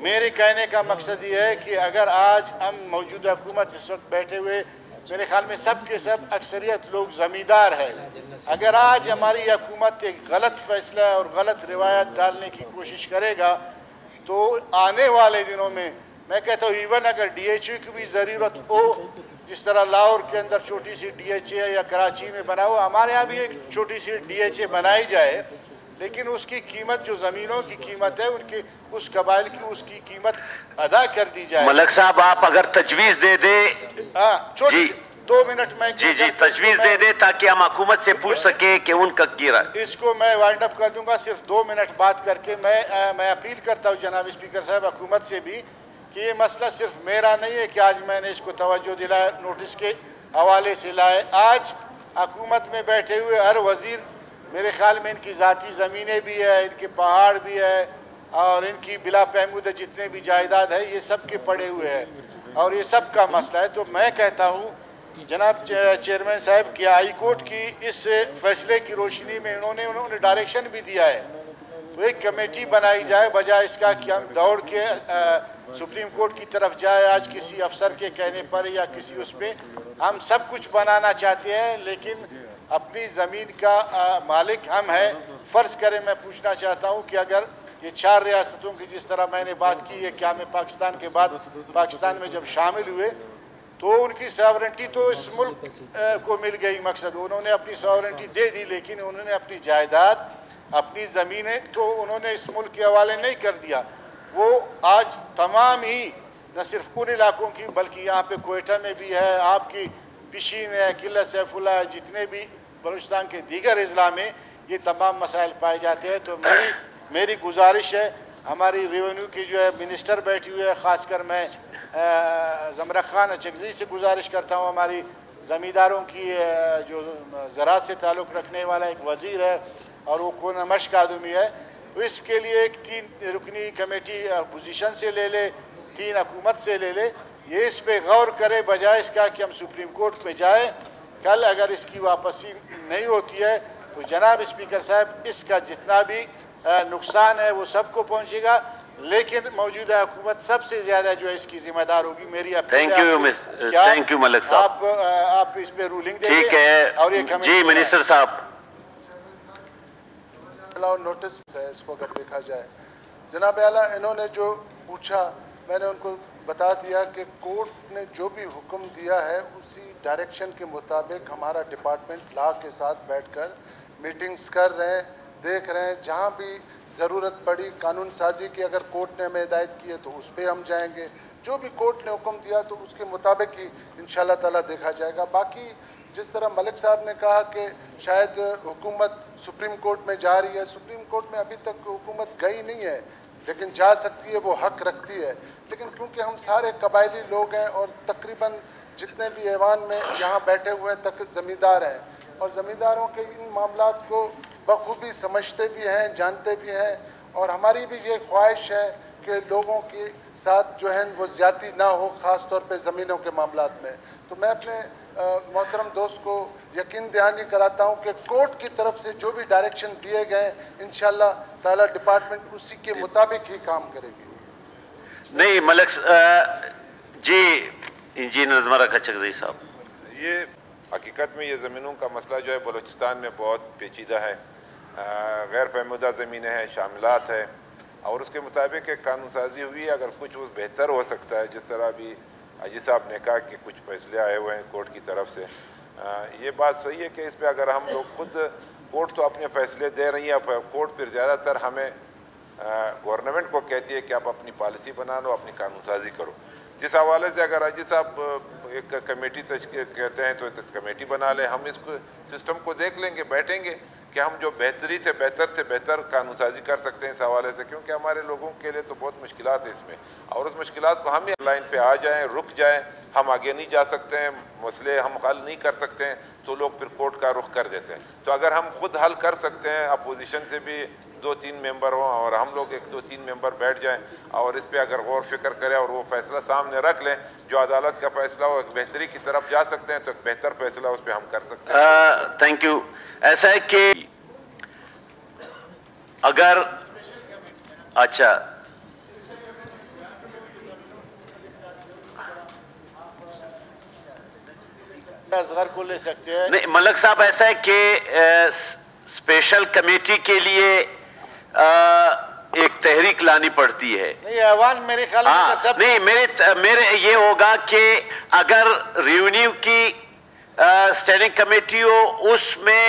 मेरे कहने का मकसद ये है कि अगर आज हम मौजूदा हुकूमत इस वक्त बैठे हुए, मेरे ख्याल में सब के सब अक्सरियत लोग ज़मींदार है। अगर आज हमारी हुकूमत एक गलत फैसला और गलत रिवायत डालने की कोशिश करेगा तो आने वाले दिनों में, मैं कहता हूँ इवन अगर डी एच की भी ज़रूरत हो जिस तरह लाहौर के अंदर छोटी सी डी एच ए या कराची में बना हुआ हमारे यहाँ भी एक छोटी सी डी एच ए बनाई जाए लेकिन उसकी कीमत जो ज़मीनों की कीमत है उनकी उस कबाइल की उसकी कीमत अदा कर दी जाए। मलक साहब आप अगर तजवीज़ दे दे। हाँ छोटी दो मिनट में जी जी तजवीज़ दे दे ताकि हम हुकूमत से पूछ सके कि उनका कीरा इसको मैं वाइंड अप कर दूँगा सिर्फ़ दो मिनट बात करके मैं आ, मैं अपील करता हूँ जनाब स्पीकर साहब हुकूमत से भी कि ये मसला सिर्फ़ मेरा नहीं है कि आज मैंने इसको तवज्जो दिलाया, नोटिस के हवाले से लाए। आज हकूमत में बैठे हुए हर वज़ीर, मेरे ख्याल में इनकी ज़ाती ज़मीनें भी है, इनके पहाड़ भी है, और इनकी बिला पहमूद जितने भी जायदाद है, ये सब के पड़े हुए हैं। और ये सब का मसला है। तो मैं कहता हूँ, जनाब चेयरमैन साहब, कि हाई कोर्ट की इस फैसले की रोशनी में उन्होंने उन्होंने डायरेक्शन भी दिया है। तो एक कमेटी बनाई जाए बजाय इसका कि हम दौड़ के आ, सुप्रीम कोर्ट की तरफ़ जाए आज किसी अफसर के कहने पर या किसी उस पर हम सब कुछ बनाना चाहते हैं लेकिन अपनी ज़मीन का आ, मालिक हम हैं फ़र्ज़ करें मैं पूछना चाहता हूँ कि अगर ये चार रियासतों की जिस तरह मैंने बात की है क्या में पाकिस्तान के बाद पाकिस्तान में जब शामिल हुए तो उनकी सॉवरेंटी तो इस मुल्क को मिल गई मकसद। उन्होंने अपनी सॉवरेंटी दे दी लेकिन उन्होंने अपनी जायदाद अपनी ज़मीनें तो उन्होंने इस मुल्क के हवाले नहीं कर दिया। वो आज तमाम ही, न सिर्फ़ उन इलाकों की, बल्कि यहाँ पे कोयटा में भी है, आपकी पिशीन है, किला सैफुल्ला है, जितने भी बलूचिस्तान के दीगर अजला में ये तमाम मसाइल पाए जाते हैं। तो मेरी मेरी गुजारिश है, हमारी रेवेन्यू की जो है मिनिस्टर बैठी हुई है, ख़ासकर मैं जमरा खान चगजी से गुजारिश करता हूँ, हमारी ज़मींदारों की जो ज़रात से ताल्लुक़ रखने वाला एक वज़ीर है और वो कौन मश्क आदमी है तो इसके लिए एक तीन रुकनी कमेटी अपोजिशन से ले ले तीन हुकूमत से ले ले। ये इस पर गौर करे बजाय इसका कि हम सुप्रीम कोर्ट पे जाए। कल अगर इसकी वापसी नहीं होती है तो जनाब स्पीकर साहब इसका जितना भी नुकसान है वो सबको पहुंचेगा। लेकिन मौजूदा हुकूमत सबसे ज़्यादा जो है इसकी जिम्मेदार होगी मेरी thank you thank you Malik साहब। आप आप इस पे रूलिंग ठीक है और ये जी मिनिस्टर साहब। नोटिस है, इसको अगर देखा जाए। जनाब आला इन्होंने जो पूछा, मैंने उनको बता दिया कि कोर्ट ने जो भी हुक्म दिया है, उसी डायरेक्शन के मुताबिक हमारा डिपार्टमेंट लॉ के साथ बैठकर मीटिंग्स कर रहे हैं, देख रहे हैं। जहाँ भी ज़रूरत पड़ी, कानून साजी की अगर कोर्ट ने हमें हिदायत की है तो उस पर हम जाएँगे। जो भी कोर्ट ने हुक्म दिया तो उसके मुताबिक ही इन ताला देखा जाएगा। बाकी जिस तरह मलिक साहब ने कहा कि शायद हुकूमत सुप्रीम कोर्ट में जा रही है, सुप्रीम कोर्ट में अभी तक हुकूमत गई नहीं है, लेकिन जा सकती है, वो हक रखती है। लेकिन क्योंकि हम सारे कबायली लोग हैं और तकरीबन जितने भी ऐवान में यहाँ बैठे हुए तक ज़मींदार हैं। और ज़मींदारों के इन मामला को बखूबी समझते भी हैं, जानते भी हैं। और हमारी भी ये ख्वाहिश है कि लोगों के साथ जो है वो ज़्यादा ना हो ख़ास तौर पे ज़मीनों के मामला में। तो मैं अपने मोहतरम दोस्त को यकीन दहानी कराता हूँ कि कोर्ट की तरफ़ से जो भी डायरेक्शन दिए गए इन ताला डिपार्टमेंट उसी के मुताबिक ही काम करेगी। नहीं मलक जी इंजीनियर नजमरा साहब। ये हकीकत में ये ज़मीनों का मसला जो है बलूचिस्तान में बहुत पेचीदा है। गैर फहमुदा ज़मीनें हैं शामिलात है। और उसके मुताबिक एक कानून साजी हुई अगर कुछ उस बेहतर हो सकता है जिस तरह अभी अजी साहब ने कहा कि कुछ फैसले आए हुए हैं कोर्ट की तरफ़ से आ, ये बात सही है कि इस पर अगर हम लोग खुद कोर्ट तो अपने फैसले दे रही है कोर्ट फिर ज़्यादातर हमें गवर्नमेंट को कहती है कि आप अपनी पॉलिसी बना लो अपनी कानून साजी करो। जिस हवाले से अगर अजी साहब एक कमेटी कहते हैं तो कमेटी बना लें हम इस सिस्टम को देख लेंगे बैठेंगे। कि हम जो बेहतरी से बेहतर से बेहतर कानून साजी कर सकते हैं इस हवाले से? क्योंकि हमारे लोगों के लिए तो बहुत मुश्किल है इसमें। और उस मुश्किल को हम ही लाइन पर आ जाएँ, रुक जाएँ, हम आगे नहीं जा सकते हैं, मसले हम हल नहीं कर सकते हैं तो लोग फिर कोर्ट का रुख कर देते हैं। तो अगर हम खुद हल कर सकते हैं अपोजिशन से भी दो तीन मेंबर हों और हम लोग एक दो तीन मेंबर बैठ जाएँ और इस पर अगर गौर फ़िक्र करें और वो फैसला सामने रख लें जो अदालत का फैसला हो एक बेहतरी की तरफ़ जा सकते हैं तो एक बेहतर फैसला उस पर हम कर सकते हैं। थैंक यू ऐसा है कि अगर अच्छा। को ले सकते हैं। नहीं मलक साहब ऐसा है कि स्पेशल कमेटी के लिए एक तहरीक लानी पड़ती है। नहीं मेरे ख्याल में हाँ, सब नहीं मेरे मेरे ये होगा कि अगर रेवेन्यू की स्टैंडिंग कमेटी हो उसमें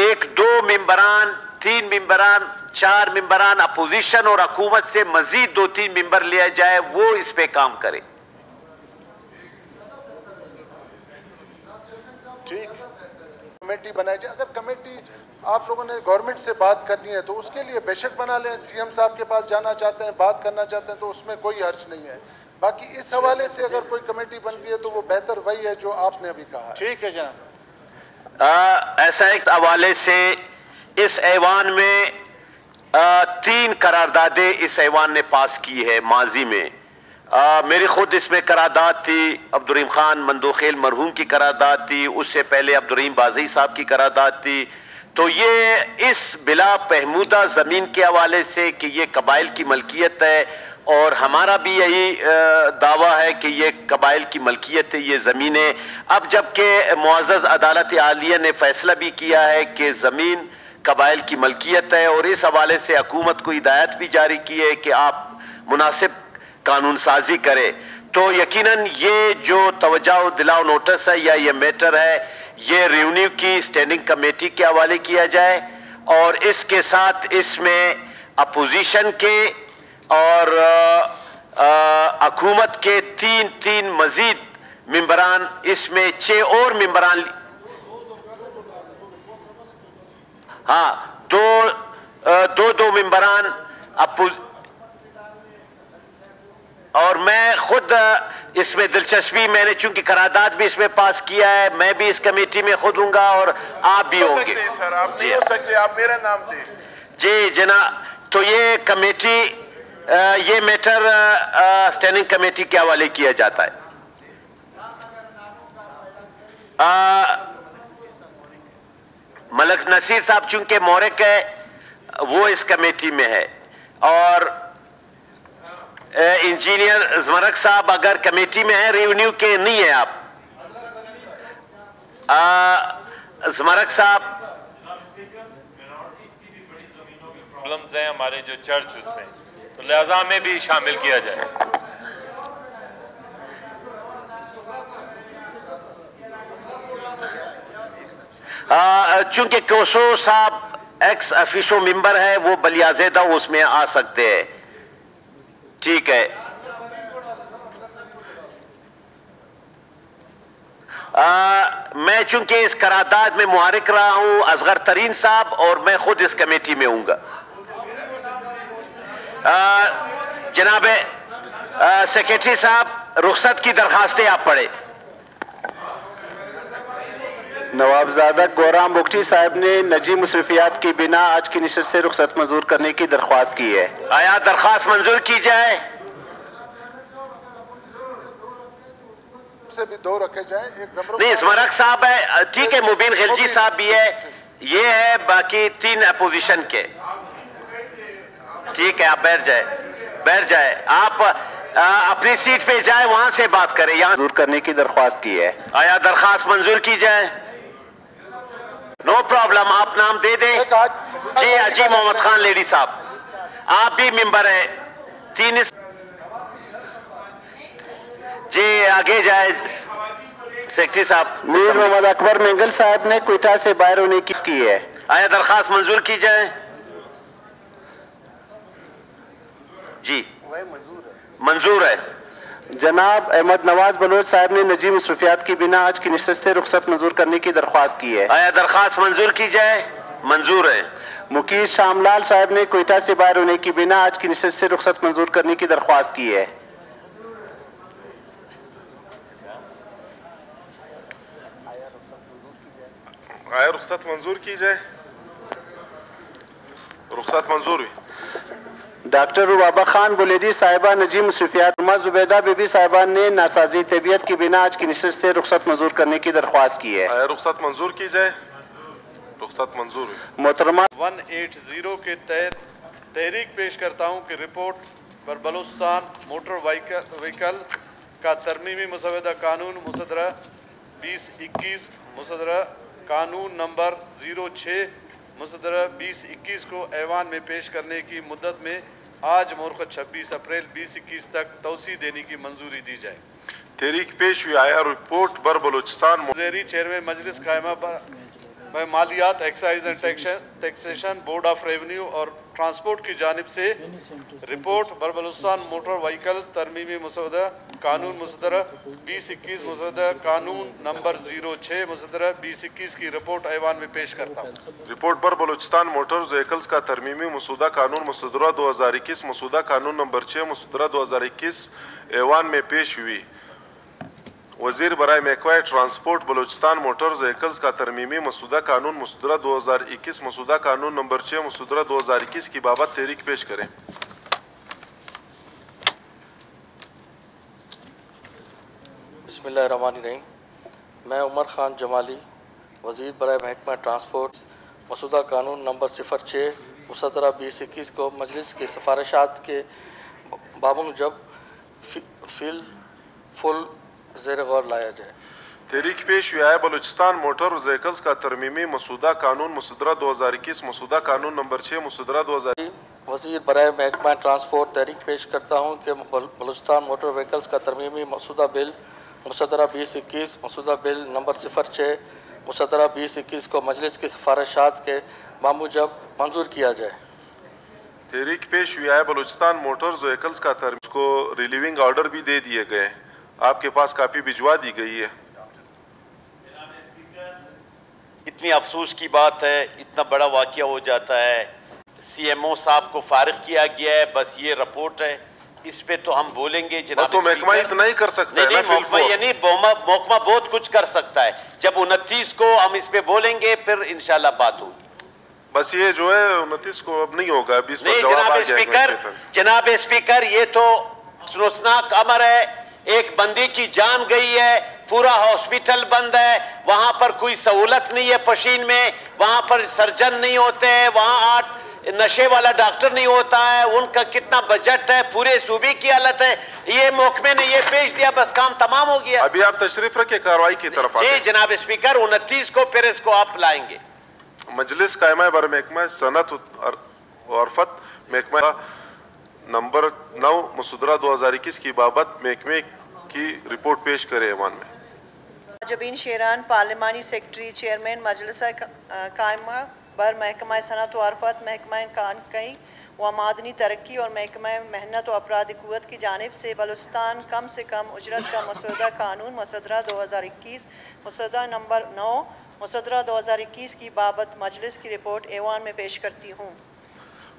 एक दो मेंबरान तीन मेंबरान चार मेंबरान अपोजिशन और हकूमत से मजीद दो तीन मेंबर लिया जाए वो इस पे काम करे। ठीक। कमेटी बनाई जाए। अगर कमेटी आप लोगों ने गवर्नमेंट से बात करनी है तो उसके लिए बेशक बना लें। सीएम साहब के पास जाना चाहते हैं बात करना चाहते हैं तो उसमें कोई हर्ज नहीं है। बाकी इस हवाले से अगर कोई कमेटी बनती है तो वो बेहतर वही है जो आपने अभी कहा ठीक है जनाब। ऐसा एक हवाले से इस ऐवान में आ, तीन करारदादे इस ऐवान ने पास की है माजी में। आ, मेरी खुद इसमें करारदाद थी अब्दुलरहीम खान मंदोखेल मरहूम की करारदाद थी उससे पहले अब्दुलरहीम बाजी साहब की करारदाद थी। तो ये इस बिला पहमूदा ज़मीन के हवाले से कि ये कबाइल की मलकियत है और हमारा भी यही दावा है कि ये कबाइल की मलकियत है ये ज़मीनें अब जबकि मुआज़ अदालत आलिया ने फैसला भी किया है कि ज़मीन कबाइल की मलकियत है और इस हवाले से हकूमत को हिदायत भी जारी की है कि आप मुनासिब कानून साजी करे। तो यकीनन ये जो तवज्जो दिलाओ नोटिस है, या ये मैटर है, ये रेवन्यू की स्टैंडिंग कमेटी के हवाले किया जाए, और इसके साथ इसमें अपोजिशन के और हकूमत के तीन तीन मजीद मेम्बरान इसमें छह और मेम्बरान हाँ दो दो दो मेम्बरान अपोज और मैं खुद इसमें दिलचस्पी मैंने चूँकि करारदाद भी इसमें पास किया है मैं भी इस कमेटी में खुद हूँगा और आप भी होंगे। सर आप नहीं हो सकते आप मेरा नाम दें। जी जना तो ये कमेटी अ, ये मैटर स्टैंडिंग कमेटी के हवाले किया जाता है। अ, मलक नसीर साहब चूँकि मोरक है वो इस कमेटी में है और इंजीनियर जमरक साहब अगर कमेटी में है रेवेन्यू के नहीं है आप। जमरक साहब। प्रॉब्लम्स हैं हमारे जो चर्च उसमें। तो लिहाजा में भी शामिल किया जाए। चूँकि कोसो साहब एक्स अफिशो मेंबर है वो बलियाजेदा उसमें आ सकते हैं। ठीक है। आ, मैं चूँकि इस करारदाद में मुहारिक रहा हूँ असगर तरीन साहब और मैं खुद इस कमेटी में हूँगा। जनाब सेक्रेटरी साहब रुख्सत की दरखास्तें आप पढ़े। नवाबजादा गोराम बुगटी साहब ने नजी मुसरफियात की बिना आज की नशस्त से रुख्सत मंजूर करने की दरख्वास्त की है। आया दरख्वास्त मंजूर की जाए। से भी दो रखे जाए एक नहीं स्मरक साहब है ठीक है मुबीन खिलजी साहब भी है ये है बाकी तीन अपोजिशन के। ठीक है आप बैठ जाए बैठ जाए। आप आ, अपनी सीट पे जाए वहाँ से बात करें यहाँ दूर करने की दरख्वास्त की है। आया दरखास्त मंजूर की जाए। नो प्रॉब्लम आप नाम दे दें। जी अजी मोहम्मद खान लेडी साहब। आप भी मेंबर हैं। तीन इस- जी आगे जाए सेक्रेटरी साहब। मीर मोहम्मद अकबर मेंगल साहब ने क्विटा से बाहर होने की की है। आया दरखास्त मंजूर की जाए। जी। मंजूर है। जनाब अहमद नवाज़ बलोच साहब ने नजी मुसरफियात की बिना आज की नशस्त से रुखसत मंजूर करने की दरख्वास्त की है। आया दरखास्त मंजूर की जाए मंजूर है। मुकीश शामलाल साहब ने क्विटा से बाहर होने की बिना आज की नशस्त से रुखसत मंजूर करने की दरख्वास्त की है। आया रुखसत मंजूर की जाए। रुखसत मंजूर हुई। डॉक्टर रुबाबा खान बुलेदी साहिबा नजीम मुसरफियात उमा जुबैदा बीबी साहिबा ने नासाजी तबीयत की बिना आज की नशस्त से रुखसत मंजूर करने की दरख्वास्त की है। रुखसत मंजूर की जाए। रुखसत मंजूर मोहतरमा 180 के तहत तहरीक पेश करता हूँ कि रिपोर्ट पर बलूचिस्तान मोटर व्हीकल व्हीकल का तरमीमी मसवदा कानून मुसदरा बीस इक्कीस मुसदरा कानून नंबर ज़ीरो छः मुसदरा बीस इक्कीस को ऐवान में पेश करने की मुद्दत में आज मुरख छब्बीस अप्रैल बीस इक्कीस तक तोसी देने की मंजूरी दी जाए। तहरीक पेश हुई आया रिपोर्ट बर बलोचिस्तान जेरी चेयरमैन मजलिस कायमा पर मालियात excise and taxation board of revenue और ट्रांसपोर्ट की जानब से रिपोर्ट बरबलुस्तान मोटर व्हीकल्स, तरमीमी मसौदा कानून मुसदरा, बीस इक्कीस मसौदा कानून नंबर ज़ीरो छः मुसदरा, बीस इक्कीस की रिपोर्ट ऐवान में पेश करता हूँ। रिपोर्ट पर बलूचिस्तान मोटर व्हीकल्स का तरमीमी मसूदा कानून मसूदरा 2021 मसूदा कानून नंबर छः मसूदरा 2021 ऐवान में पेश हुई। वज़ीर बरए महकमा ट्रांसपोर्ट बलूचिस्तान मोटर्स व्हीकल्स का तरमीमी मसूदा कानून मसूदरा 2021 मसूदा कानून नंबर छः मसूदरा 2021 की बाबत तहरीक पेश करें बसमीम मैं उमर ख़ान जमाली वज़ीर बरए महकमा ट्रांसपोर्ट मसूदा कानून नंबर सिफर छः मुसदरा बीस इक्कीस को मजलिस के सिफारिशात के बाबूजब फिल फुल जेर गौर लाया जाए तहरीक पेश है बलूचिस्तान मोटर व्हीकल्स का तरमीमी मसूदा कानून मसूदरा 2021 मसूदा कानून नंबर छः मसूदरा 2000 वज़ीर बरए महकमा ट्रांसपोर्ट तहरीक पेश करता हूँ कि बल- बलूचिस्तान मोटर व्हीकल्स का तरमीमी मसूदा बिल मुसदरा बीस इक्कीस मसूदा बिल नंबर सिफर छः मुसदरा बीस इक्कीस को मजलिस की सिफारशात के बामूजब मंजूर किया जाए तहरीक पेश है बलूचिस्तान मोटर्स व्हीकल्स का तरमीम को रिलीविंग ऑर्डर भी दे दिए गए आपके पास कापी भिजवा दी गई है। इतनी अफसोस की बात है इतना बड़ा वाक़ हो जाता है। सीएमओ साहब को फारिग किया गया है बस ये रिपोर्ट है। इस पे तो हम बोलेंगे जनाब तो महकमा इतना ही कर सकता नहीं है नहीं महकमा ये नहीं महकमा बहुत कुछ कर सकता है। जब उनतीस को हम इस पे बोलेंगे फिर इंशाल्लाह बात होगी। बस ये जो है उनतीस को अब नहीं होगा अभी जनाब स्पीकर जनाब स्पीकर ये तो अफसोसनाक अमर है। एक बंदी की जान गई है पूरा हॉस्पिटल बंद है वहाँ पर कोई सहूलत नहीं है पशीन में वहाँ पर सर्जन नहीं होते हैं वहाँ आठ नशे वाला डॉक्टर नहीं होता है उनका कितना बजट है पूरे सूबे की हालत है ये महकमे ने ये पेश दिया बस काम तमाम हो गया। अभी आप तशरीफ़ रखिए कार्रवाई की तरफ़ जी जनाब स्पीकर उनतीस को फिर इसको आप लाएँगे। मजलिस कायमा बर महकमा सनत और औरफत महकमा नंबर नौ मसुदरा दो हज़ार इक्कीस की बाबत महकमे की रिपोर्ट पेश करे ऐवान में। जबीन शेरान पार्लिमानी सेक्रेटरी चेयरमैन मजलिस कायमा बर महकमा सनत वारफत महकमा कान कई व मादनी तरक्की और महकमा मेहनत व अपराध कुत की जानब से बलुस्तान कम से कम उजरत का मसौदा कानून मसदरा दो हज़ार इक्कीस मसौदा नंबर नौ मसदरा दो हज़ार इक्कीस की बाबत मजलिस की रिपोर्ट ऐवान में पेश करती हूँ।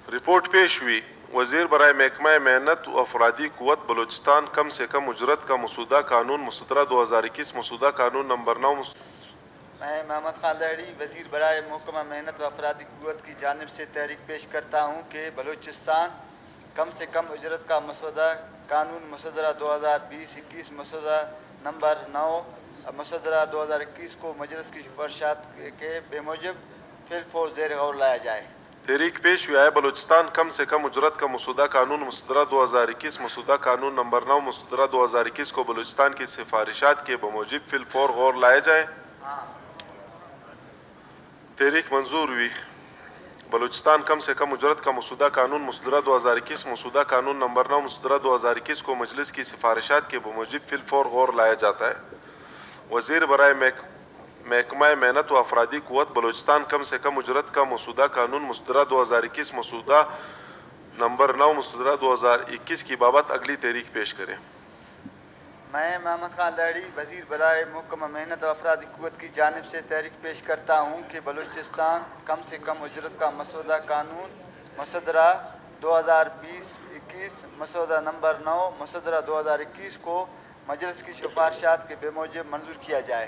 रिपोर्ट पेश हुई। वज़ीर बरए महकमा मेहनत व अफराधी कुत बलूचिस्तान कम से कम उजरत का मसूदा कानून मसदरा दो हज़ार इक्कीस मसूदा कानून नंबर नौ मैं मोहम्मद खान लहड़ी वज़ीर बरए महकमा मेहनत व अफराधी कुत की जानब से तहरीक पेश करता हूँ कि बलूचिस्तान कम से कम उजरत का मसौदा कानून मसदरा दो हज़ार बीस इक्कीस मसौदा नंबर नौ मसदरा दो हज़ार इक्कीस को मजलिस की सिफारशात के बेमूजब फिल फोर जेर गौर लाया जाए तहरीक पेश हुआ है बलूचिस्तान कम से कम उजरत का मसूदा कानून मसदरा दो हज़ार इक्कीस मसूदा कानून नंबर नौ मसदरा दो हज़ार इक्कीस को बलूचिस्तान की सिफारिशात के बमूजिब फिल फोर गौर लाया जाए तहरीक मंजूर हुई बलूचिस्तान कम से कम उजरत का मसूदा कानून मसदरा दो हज़ार इक्कीस मसूदा कानून नंबर नौ मसदरा दो हज़ार इक्कीस को मजलिस की सिफारिशात के बमूजिब फिल फोर गौर लाया जाता है वज़ीर बरए महकमा मेहनत व अफराधी कुत बलूचिस्तान कम से कम उजरत का मसूदा कानून मसदरा दो हज़ार इक्कीस मसूदा नंबर नौ मसूदा दो हज़ार इक्कीस की बाबत अगली तहरीक पेश करें। मैं मोहम्मद खान लहड़ी वज़ीर बरए महकमा मेहनत व अफराधी कुत की जानब से तहरीक पेश करता हूँ कि बलूचिस्तान कम से कम उजरत का मसौदा कानून मसदरा दो हज़ार बीस इक्कीस, मसौदा नंबर नौ, मसदरा दो हज़ार इक्कीस को मजलिस की सिफारशात के बेमूजब मंजूर किया जाए।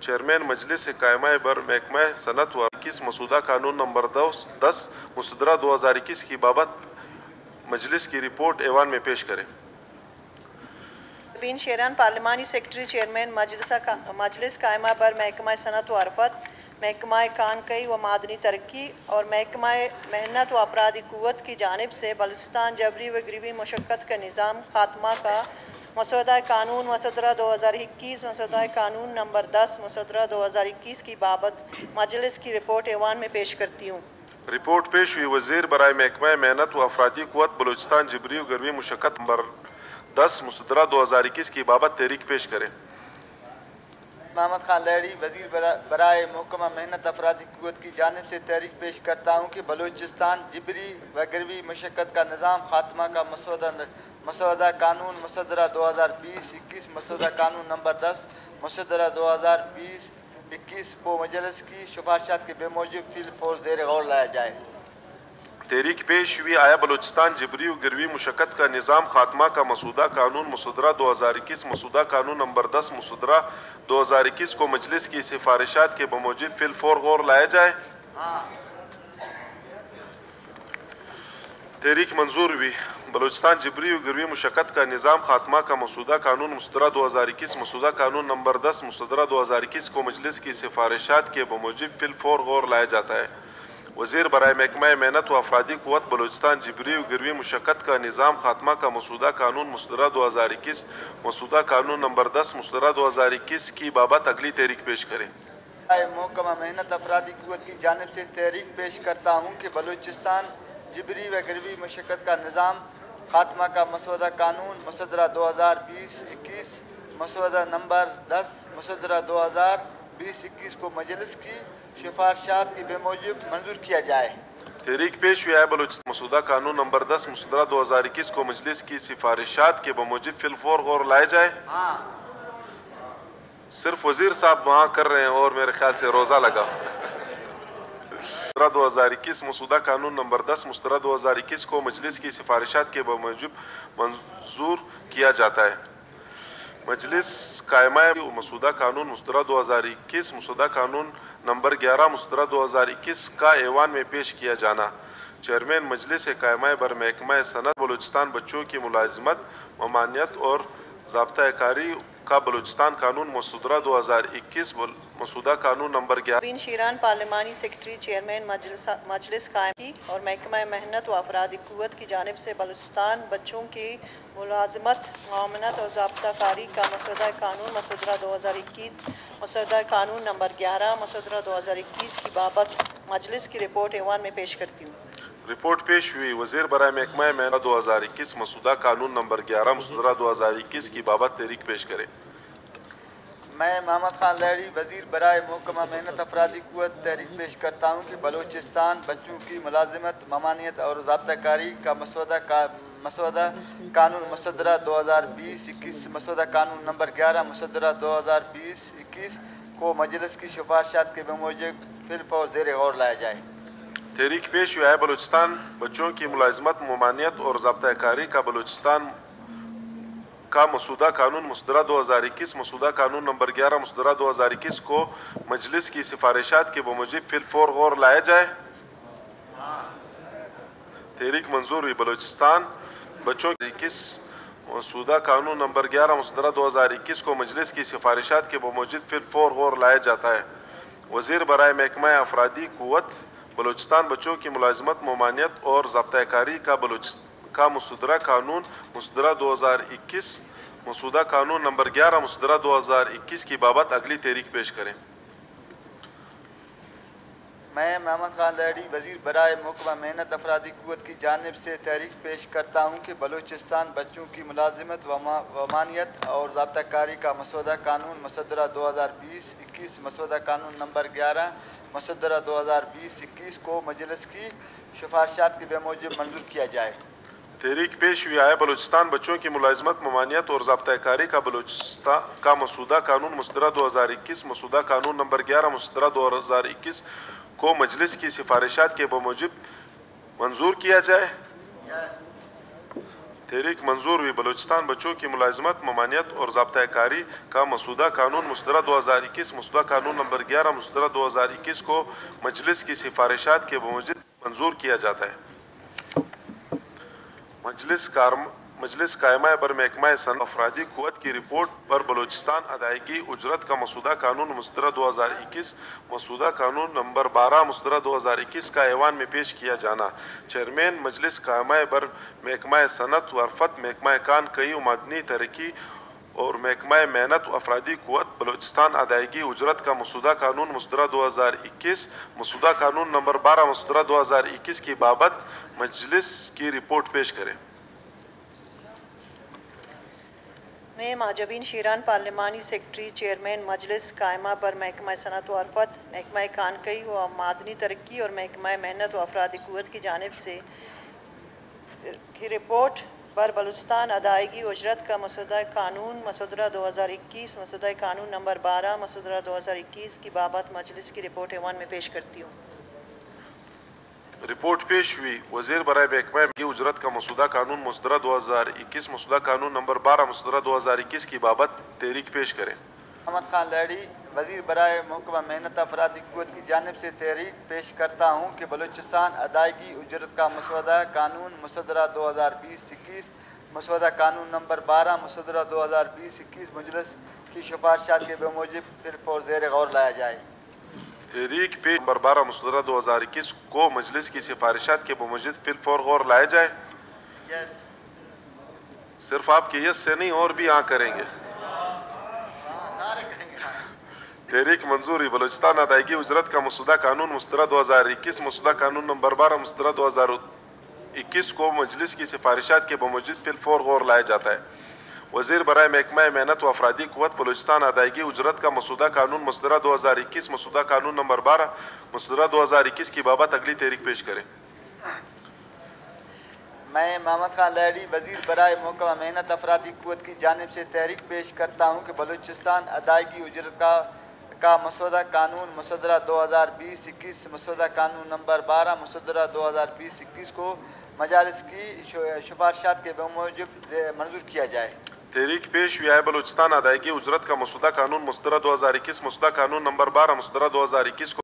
चेयरमैन मजलिस कायमा बर महकमा सनत व इक्कीस मसूदा कानून नंबर दस दस मसदरा दो हज़ार इक्कीस की बाबत मजलिस की रिपोर्ट ऐवान में पेश करें। बीन शेरान पार्लिमानी सेक्रेटरी चेयरमैन मजलिस का, मजलिस कायमा पर महकमा सनत व अरफत महकमा कान कई व मादनी तरक्की और महकमा मेहनत व अपराधी कुत की जानब से बलुस्तान जबरी व गरीबी मशक्क़त का निज़ाम खात्मा का मसौदा कानून मसदरा दो हज़ार इक्कीस, मसौदा कानून नंबर दस मसदरा दो हज़ार इक्कीस की बाबत मजलिस की रिपोर्ट ऐवान में पेश करती हूँ। रिपोर्ट पेश हुई वज़ीर बरए महकमा मेहनत व अफराधी कुत बलूचिस्तान जबरी गर्वी मुशक्क़त नंबर दस, मसौदा दो हज़ार इक्कीस की बाबत तहरीक पेश करें। मोहम्मद खान लहड़ी, वज़ीर बरए महकमा मेहनत अफराधी कुत की जानब से तहरीक पेश करता हूँ कि बलूचिस्तान, जबरी व मशक्क़त का निज़ाम खात्मा का मसौदा मसौदा कानून मसदरा दो हज़ार बीस, इक्कीस मसौदा कानून नंबर दस मसदरा दो हज़ार बीस, इक्कीस को मजलस की सिफारशात के बेमौजब फिल फोर्स जेर गौर लाया जाए। तहरीक पेश हुई आया बलूचिस्तान जबरी गिरवी मुशक्क़त का निज़ाम खात्मा का मसूदा कानून मसदरा दो हज़ार इक्कीस मसूदा कानून नंबर दस मसदरा दो हज़ार इक्कीस को मजलिस की सिफारिशात के बमूजिब फिल फोर गौर लाया जाए तहरीक मंजूर हुई बलूचिस्तान जबरी गिरवी मुशक्क़त का निज़ाम खात्मा का मसूदा कानून मसदरा दो हज़ार इक्कीस मसूदा कानून नंबर दस मसदरा दो हज़ार इक्कीस को मजलिस की सिफारिशात के बमूजिब फिल फोर गौर लाया जाता है वज़ीर बरए महकमा मेहनत व अफराधी कुत बलूचिस्तान जबरी व गिरवी मुशक्क़त का निज़ाम खात्मा का मसूदा कानून मसदरा दो हज़ार इक्कीस मसूदा कानून नंबर दस मसदरा दो हज़ार इक्कीस की बाबत अगली तहरीक पेश करें महकमा मेहनत अफराधी कुत की जानब से तहरीक पेश करता हूँ कि बलूचिस्तान जबरी व गरबी मशक्क़त का निज़ाम खात्मा का मसौदा कानून मसदरा दो हज़ार बीस इक्कीस मसौदा नंबर दस मसदरा दो हज़ार बीस इक्कीस को मजलिस की सिफारशात की बेमौजब मंजूर किया जाए। तहरीक पेश हुई है बलूचिस्तान मसूदा कानून नंबर दस मुसदरा दो हज़ार इक्कीस को मजलिस की सिफारिशात के बमूजिब फिलफोर गौर लाए जाए। सिर्फ़ वज़ीर साहब वहाँ कर रहे हैं और मेरे ख्याल से रोज़ा लगा। दो हज़ार इक्कीस मसूदा कानून नंबर दस मुस्तरा दो हज़ार इक्कीस को मजलिस की सिफारिशात के बमूजिब मंजूर किया जाता है। मजलिस कायमा मसूदा कानून मुस्तरा दो हज़ार इक्कीस मसूदा कानून नंबर ग्यारह मुस्तरा दो हज़ार इक्कीस का ऐवान में पेश किया जाना। चेयरमैन मजलिस कायमा बर महकमा सनत बलूचिस्तान बच्चों की मुलाजमत, ममानियत और जबता कारी का बलूचिस्तान कानून मसूदा दो हज़ार इक्कीस मसूदा कानून नंबर ग्यारह। बिन शीरान पार्लिमानी सेक्रेटरी चेयरमैन मजलिस कायम की और महकमा मेहनत व अफराद क़वत की जानब से बलूचिस्तान बच्चों की मुलाजमत मामनत और जबता कारी का मसूदा कानून मसदरा दो हज़ार इक्कीस मसूदा कानून नंबर ग्यारह मसदरा दो हज़ार इक्कीस की बाबत मजलिस की रिपोर्ट ऐवान में पेश करती हूँ। रिपोर्ट पेश हुई वज़ीर बरए महकमा मेहनत दो हज़ार इक्कीस मसूदा कानून नंबर ग्यारह मसूदा दो हज़ार इक्कीस की बाबत तहरीक पेश करें। मैं मोहम्मद खान लहरी वज़ीर बरए महकमा मेहनत अफराधी कुत तहरीक पेश करता हूँ कि बलूचिस्तान बच्चों की मुलाजमत ममानियत और जबता कारी का मसौदा का मसौदा कानून मसदरा दो हज़ार बीस इक्कीस, मसौदा कानून नंबर ग्यारह मसदरा दो हज़ार बीस इक्कीस को मजलिस की सिफारशात के बमोजब फिल्फ और जेर गौर लाया जाए। तहरीक पेश हुआ है बलूचिस्तान, बच्चों की मुलाजमत, ममानियत और जबता कारी का बलूचिस्तान का मसूदा कानून मुसदरा दो हज़ार इक्कीस, मसूदा कानून नंबर ग्यारह मुसदरा दो हज़ार इक्कीस को मजलिस की सिफारिशात के बमूजिब फिलफोर गौर लाया जाए। तहरीक मंजूर बलूचिस्तान बच्चों इक्कीस मसूदा कानून नंबर ग्यारह मुसदरा दो हज़ार इक्कीस को मजलिस की सिफारिशात के बावजूद फिर फोर गौर लाया जाता है। वज़ीर बरए महकमा अफरादी क़वत, बलूचिस्तान बच्चों की मुलाजमत, ममानियत और जबता कारी का बलूच का मसूदरा कानून, मसूदरा दो हज़ार इक्कीस, मसूदा कानून नंबर ग्यारह मसूदरा दो हज़ार इक्कीस की बाबत अगली तहरीक पेश करें। मैं मोहम्मद खान लहरी वज़ीर बरए महकमा मेहनत अफराधी क़वत की जानब से तहरीक पेश करता हूँ कि बलूचिस्तान बच्चों की मुलाजमत वमानियत और जबता कारी का मसौदा कानून मसदरा दो हज़ार बीस इक्कीस, मसौदा कानून नंबर ग्यारह, मसदरा दो हज़ार बीस इक्कीस को मजलिस की सिफारशात के बेमौजब मंजूर किया जाए। तहरीक पेश हुआ है। बलूचिस्तान बच्चों की मुलाजमत, ममानियत और जबता कारी का बलूचिस्तान का मसूदा कानून मुस्तरा दो हज़ार इक्कीस, मसूदा कानून नंबर ग्यारह मुस्तरा दो हज़ार इक्कीस को मजलिस की सिफारिशात के बमूजिब मंजूर किया जाए। तहरीक मंजूर हुई बलूचिस्तान बच्चों की मुलाजमत, ममानियत और जबता कारी का मसूदा कानून मुस्तरा दो हज़ार इक्कीस, मसूदा कानून नंबर ग्यारह मुस्तरा दो हज़ार इक्कीस को मजलिस की सिफारिशात के बमूजिब मंजूर किया जाता है। मजलिस मजलिस कायमा बर महकमा सन अफराधी कुत की रिपोर्ट पर बलूचिस्तान अदायगी उजरत का मसूदा कानून मुस्तरा दो हज़ार इक्कीस, मसूदा कानून नंबर बारह मुस्तरा दो हज़ार इक्कीस का ऐवान में पेश किया जाना। चेयरमैन मजलिस कायमा बर महकमा सनत, वरफत महकमा कान, कई मदनी तरक्की और महकमा मेहनत अफराधी कुत बलोचिस्तान अदायगी उजरत का मसूदा कानून मुस्तरा दो हज़ार इक्कीस, मसूदा कानून नंबर बारह मुस्तरा दो हज़ार इक्कीस की बाबत मजलिस की रिपोर्ट पेश करें। मैं माजबीन शीरान पार्लिमानी सेक्रेटरी, चेयरमैन मजलिस कायमा पर महकमा सनत वरफत महकमा कानकई व मादनी तरक्की और महकमा मेहनत व अफराद क़वत की जानब से की रिपोर्ट पर बलूचिस्तान अदायगी उजरत का मसूदा कानून मसूदरा दो हज़ार इक्कीस, मसूदा कानून नंबर बारह मसूदरा दो हज़ार इक्कीस की बाबत मजलिस की रिपोर्ट एवान में पेश करती हूँ। रिपोर्ट पेश हुई वज़ीर बरए महकमा की उजरत का मसूदा कानून मुसदरा दो हज़ार इक्कीस मसूदा कानून नंबर बारह मसूदरा दो हज़ार इक्कीस की बाबत तहरीक पेश करें मोहम्मद खान लहरी वज़ीर बरए महकमा मेहनत अफराधी क़वत की जानब से तहरीक पेश करता हूँ कि बलूचिस्तान अदायगी उजरत का मसौदा कानून मसदरा दो हज़ार बीस इक्कीस मसौदा कानून नंबर बारह मसदरा दो हज़ार बीस इक्कीस मजलस की सिफारशात के बेमूजब फिर और जेर गौर लाया जाए तहरीक पे नंबर बारह मुसदरा दो हज़ार इक्कीस को मजलिस की सिफारिशात के बमजिद फिल फौर गौर लाया जाए। यस सिर्फ़ आपकी यस से नहीं और भी हाँ करेंगे। तहरीक मंजूरी बलूचिस्तान अदायगी उजरत का मसूदा कानून मुस्तरा दो हज़ार इक्कीस मसूदा कानून नंबर बारह मुस्तरा दो हज़ार इक्कीस को मजलिस की सिफारिशात के बमजिद फिल फोर गौर लाया जाता है। वज़ीर बरए महकमा मेहनत व अफराधी कुत बलूचिस्तान अदायगी उजरत का मसूदा कानून मसदरा दो हज़ार इक्कीस मसूदा कानून नंबर बारह मसूदा दो हज़ार इक्कीस की बाबत अगली तहरीक पेश करें मैं मोहम्मद खान लहरी वज़ीर बरए महकमा मेहनत अफराधी कुत की जानब से तहरीक पेश करता हूँ कि बलूचिस्तान अदायगी उजरत का का मसौदा कानून मसदरा दो हज़ार बीस इक्कीस मसौदा कानून नंबर बारह मसदरा दो हज़ार बीस इक्कीस को मजालस की सिफारशात के बमूजब मंजूर किया जाए तहरीक पेश हुआ है बलूचिस्तान अदायगी उजरत का मसूदा कानून मुस्तरा दो हज़ार इक्कीस मसूदा कानून नंबर बारह मुस्तरा दो हज़ार इक्कीस को